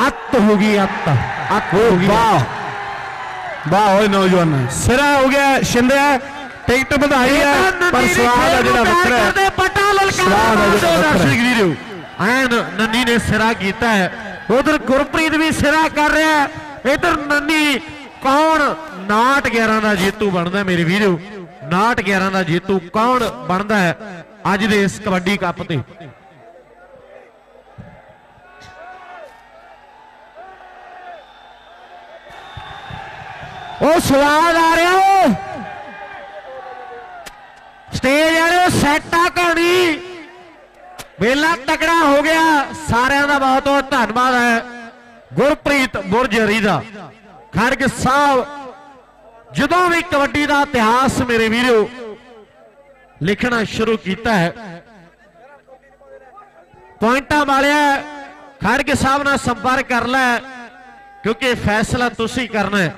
ਅੱਤ ਹੋ ਗਈ ਅੱਤ। ਅੱਤ ਹੋ ਗਈ। ਵਾਹ। ਵਾਹ ਓਏ ਨੌਜਵਾਨ। ਸਿਰਾ ਹੋ ਗਿਆ ਸ਼ਿੰਦਿਆ ਟਿਕਟ ਵਧਾਈ ਹੈ ਪਰ ਸਵਾਦ ਆ ਜਿਹੜਾ ਵੱਖਰਾ ਹੈ। ਸਵਾਦ ਆ ਜਿਹੜਾ ਵੱਖਰਾ ਹੈ। ਐਨ ਨੰਨੀ ਨੇ ਸਿਰਾ ਕੀਤਾ ਹੈ। ਉਧਰ ਗੁਰਪ੍ਰੀਤ ਵੀ ਸਿਰਾ ਕਰ ਰਿਹਾ ਹੈ। ਇਧਰ ਨੰਨੀ, ਕੌਣ? 911 ਦਾ ਜੇਤੂ ਬਣਦਾ ਮੇਰੇ ਵੀਰੋ। 911 ਦਾ ਜੇਤੂ ਕੌਣ ਬਣਦਾ ਹੈ ਅੱਜ ਦੇ ਇਸ ਕਬੱਡੀ ਕੱਪ ਤੇ? ਉਹ ਸਵਾਦ ਆ ਰਿਹਾ ਓ ਸਟੇਜ ਵਾਲਿਓ ਸੈੱਟ ਆ ਕਹਾਣੀ ਵੇਲਾ ਤਕੜਾ ਹੋ ਗਿਆ। ਸਾਰਿਆਂ ਦਾ ਬਹੁਤ ਬਹੁਤ ਧੰਨਵਾਦ ਹੈ। ਗੁਰਪ੍ਰੀਤ ਬੁਰਜਰੀ ਦਾ। ਖੜਗ ਸਾਹਿਬ, ਜਦੋਂ ਵੀ ਕਬੱਡੀ ਦਾ ਇਤਿਹਾਸ ਮੇਰੇ ਵੀਰੋ, ਲਿਖਣਾ ਸ਼ੁਰੂ ਕੀਤਾ ਹੈ। ਪੁਆਇੰਟਾਂ ਵਾਲਿਆ, ਖੜਗ ਸਾਹਿਬ ਨਾਲ ਸੰਪਰਕ ਕਰ ਲੈ, ਕਿਉਂਕਿ ਫੈਸਲਾ ਤੁਸੀਂ ਕਰਨਾ ਹੈ।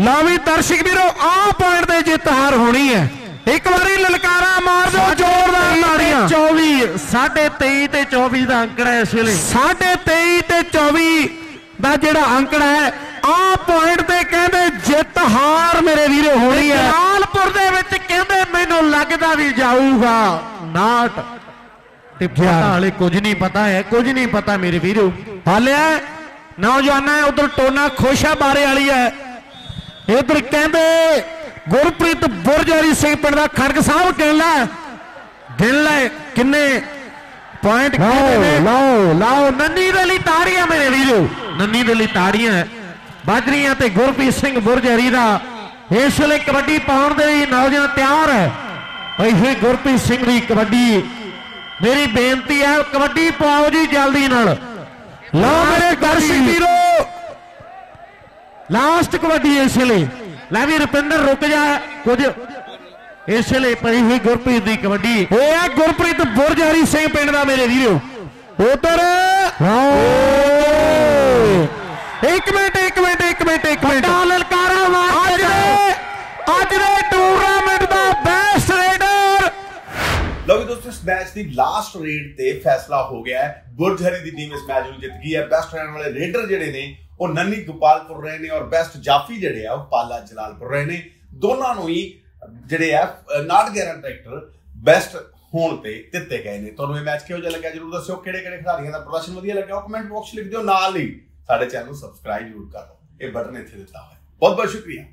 ਲਓ ਵੀ ਦਰਸ਼ਕ ਵੀਰੋ ਆਹ ਪੁਆਇੰਟ ਤੇ ਜਿੱਤ ਹਾਰ ਹੋਣੀ ਹੈ। ਇੱਕ ਵਾਰੀ ਲਲਕਾਰਾ ਮਾਰ ਦਿਓ ਜ਼ੋਰਦਾਰ ਤਾੜੀਆਂ 24 23 ਤੇ 24 ਦਾ ਅੰਕੜਾ ਇਸ ਵੇਲੇ। ਸਾਢੇ 23 ਤੇ 24 ਦਾ ਜਿਹੜਾ ਅੰਕੜਾ ਹੈ ਆਹ ਪੁਆਇੰਟ ਤੇ ਕਹਿੰਦੇ ਜਿੱਤ ਹਾਰ ਮੇਰੇ ਵੀਰੋ ਹੋਣੀ ਹੈ। ਜਲਾਲਪੁਰ ਦੇ ਵਿੱਚ ਕਹਿੰਦੇ ਮੈਨੂੰ ਲੱਗਦਾ ਵੀ ਜਾਊਗਾ ਨਾਟ। ਤੇ ਪਤਾ ਹਾਲੇ ਕੁਝ ਨਹੀਂ ਪਤਾ ਹੈ ਕੁਝ ਨਹੀਂ ਪਤਾ ਮੇਰੇ ਵੀਰੋ। ਹਾਲਿਆ ਨੌਜਵਾਨਾਂ ਉਧਰ ਟੋਨਾ ਖੋਸ਼ਾ ਬਾਰੇ ਵਾਲੀ ਹੈ। ਇਧਰ ਕਹਿੰਦੇ ਗੁਰਪ੍ਰੀਤ ਬੁਰਜਾਰੀ ਸਿੰਘ ਪਿੰਡ ਦਾ ਖੜਕ ਸਾਹਿਬ ਕਹਿਣ ਲੈ। ਗਿਣ ਲੈ ਕਿੰਨੇ ਪੁਆਇੰਟ ਕਹਿੰਦੇ ਨੇ। ਲਾਓ ਲਾਓ ਨੰਨੀ ਦੇ ਲਈ ਤਾੜੀਆਂ ਮੇਰੇ ਵੀਰੋ। ਨੰਨੀ ਦੇ ਲਈ ਤਾੜੀਆਂ। ਵੱਜ ਰਹੀਆਂ ਤੇ ਗੁਰਪ੍ਰੀਤ ਸਿੰਘ ਬੁਰਜਰੀ ਦਾ ਇਸ ਵੇਲੇ ਕਬੱਡੀ ਪਾਉਣ ਦੇ ਲਈ ਨੌਜਵਾਨ ਤਿਆਰ ਹੈ। ਇਹ ਗੁਰਪ੍ਰੀਤ ਸਿੰਘ ਦੀ ਕਬੱਡੀ। ਮੇਰੀ ਬੇਨਤੀ ਹੈ ਕਬੱਡੀ ਪਾਓ ਜੀ ਜਲਦੀ ਨਾਲ। ਲਓ ਮੇਰੇ ਦਰਸ਼ਕ ਵੀਰੋ। ਲਾਸਟ ਕਬੱਡੀ ਇਸ ਵੇਲੇ। ਲੈ ਵੀ ਰੁਪਿੰਦਰ ਰੁਕ ਜਾ। ਕੁਝ ਇਸ ਵੇਲੇ ਪਈ ਹੋਈ ਗੁਰਪ੍ਰੀਤ ਦੀ ਕਬੱਡੀ। ਇਹ ਆ ਗੁਰਪ੍ਰੀਤ ਬੁਰਜਾਰੀ ਸਿੰਘ ਪਿੰਡ ਦਾ ਮੇਰੇ ਵੀਰੋ। ਉਧਰ। ਇੱਕ ਮਿੰਟ ਇੱਕ ਮਿੰਟ ਇੱਕ ਮਿੰਟ ਇੱਕ ਮਿੰਟ। ਵੱਡਾ ਲਲਕਾਰਾ ਮਾਰ ਅੱਜ ਦੇ ਅੱਜ ਦੇ ਟੂਰਨਾਮੈਂਟ ਦਾ ਬੈਸਟ ਰੇਡਰ ਲਓ ਵੀ ਦੋਸਤੋ ਇਸ ਮੈਚ ਦੀ ਲਾਸਟ ਰੇਡ ਤੇ ਫੈਸਲਾ ਹੋ ਗਿਆ ਹੈ। ਬੁਰਜ ਹਰੀ ਦੀ ਟੀਮ ਇਸ ਮੈਚ ਨੂੰ ਜਿੱਤ ਗਈ ਹੈ। ਬੈਸਟ ਰਹਿਣ ਵਾਲੇ ਰੇਡਰ ਜਿਹੜੇ ਨੇ ਉਹ ਨੰਨੀ ਗੋਪਾਲਪੁਰ ਰਹੇ ਨੇ ਔਰ ਬੈਸਟ ਜਾਫੀ ਜਿਹੜੇ ਆ ਉਹ ਪਾਲਾ ਜਲਾਲਪੁਰ ਰਹੇ ਨੇ। ਦੋਨਾਂ ਨੂੰ ਹੀ ਜਿਹੜੇ ਆ 911 ਟਰੈਕਟਰ ਬੈਸਟ ਹੋਣ ਤੇ ਦਿੱਤੇ ਗਏ ਨੇ। ਤੁਹਾਨੂੰ ਇਹ ਮੈਚ ਕਿਹੋ ਜਿਹਾ ਲੱਗਿਆ ਜਰੂਰ ਦੱਸਿਓ। ਕਿਹੜੇ ਕਿਹੜੇ ਖਿਡਾਰੀਆਂ ਦਾ ਪ੍ਰਦਰਸ਼ਨ ਵਧੀਆ ਲੱਗਿਆ ਉਹ ਕਮੈਂਟ ਬਾਕਸ ਲਿਖ ਦਿਓ। ਨਾਲ ਹੀ ਸਾਡੇ ਚੈਨਲ ਨੂੰ ਸਬਸਕ੍ਰਾਈਬ ਜ਼ਰੂਰ ਕਰ ਲਓ ਇਹ ਬਟਨ ਇੱਥੇ ਦਿੱਤਾ ਹੋਇਆ। ਬਹੁਤ ਬਹੁਤ ਸ਼ੁਕਰੀਆ।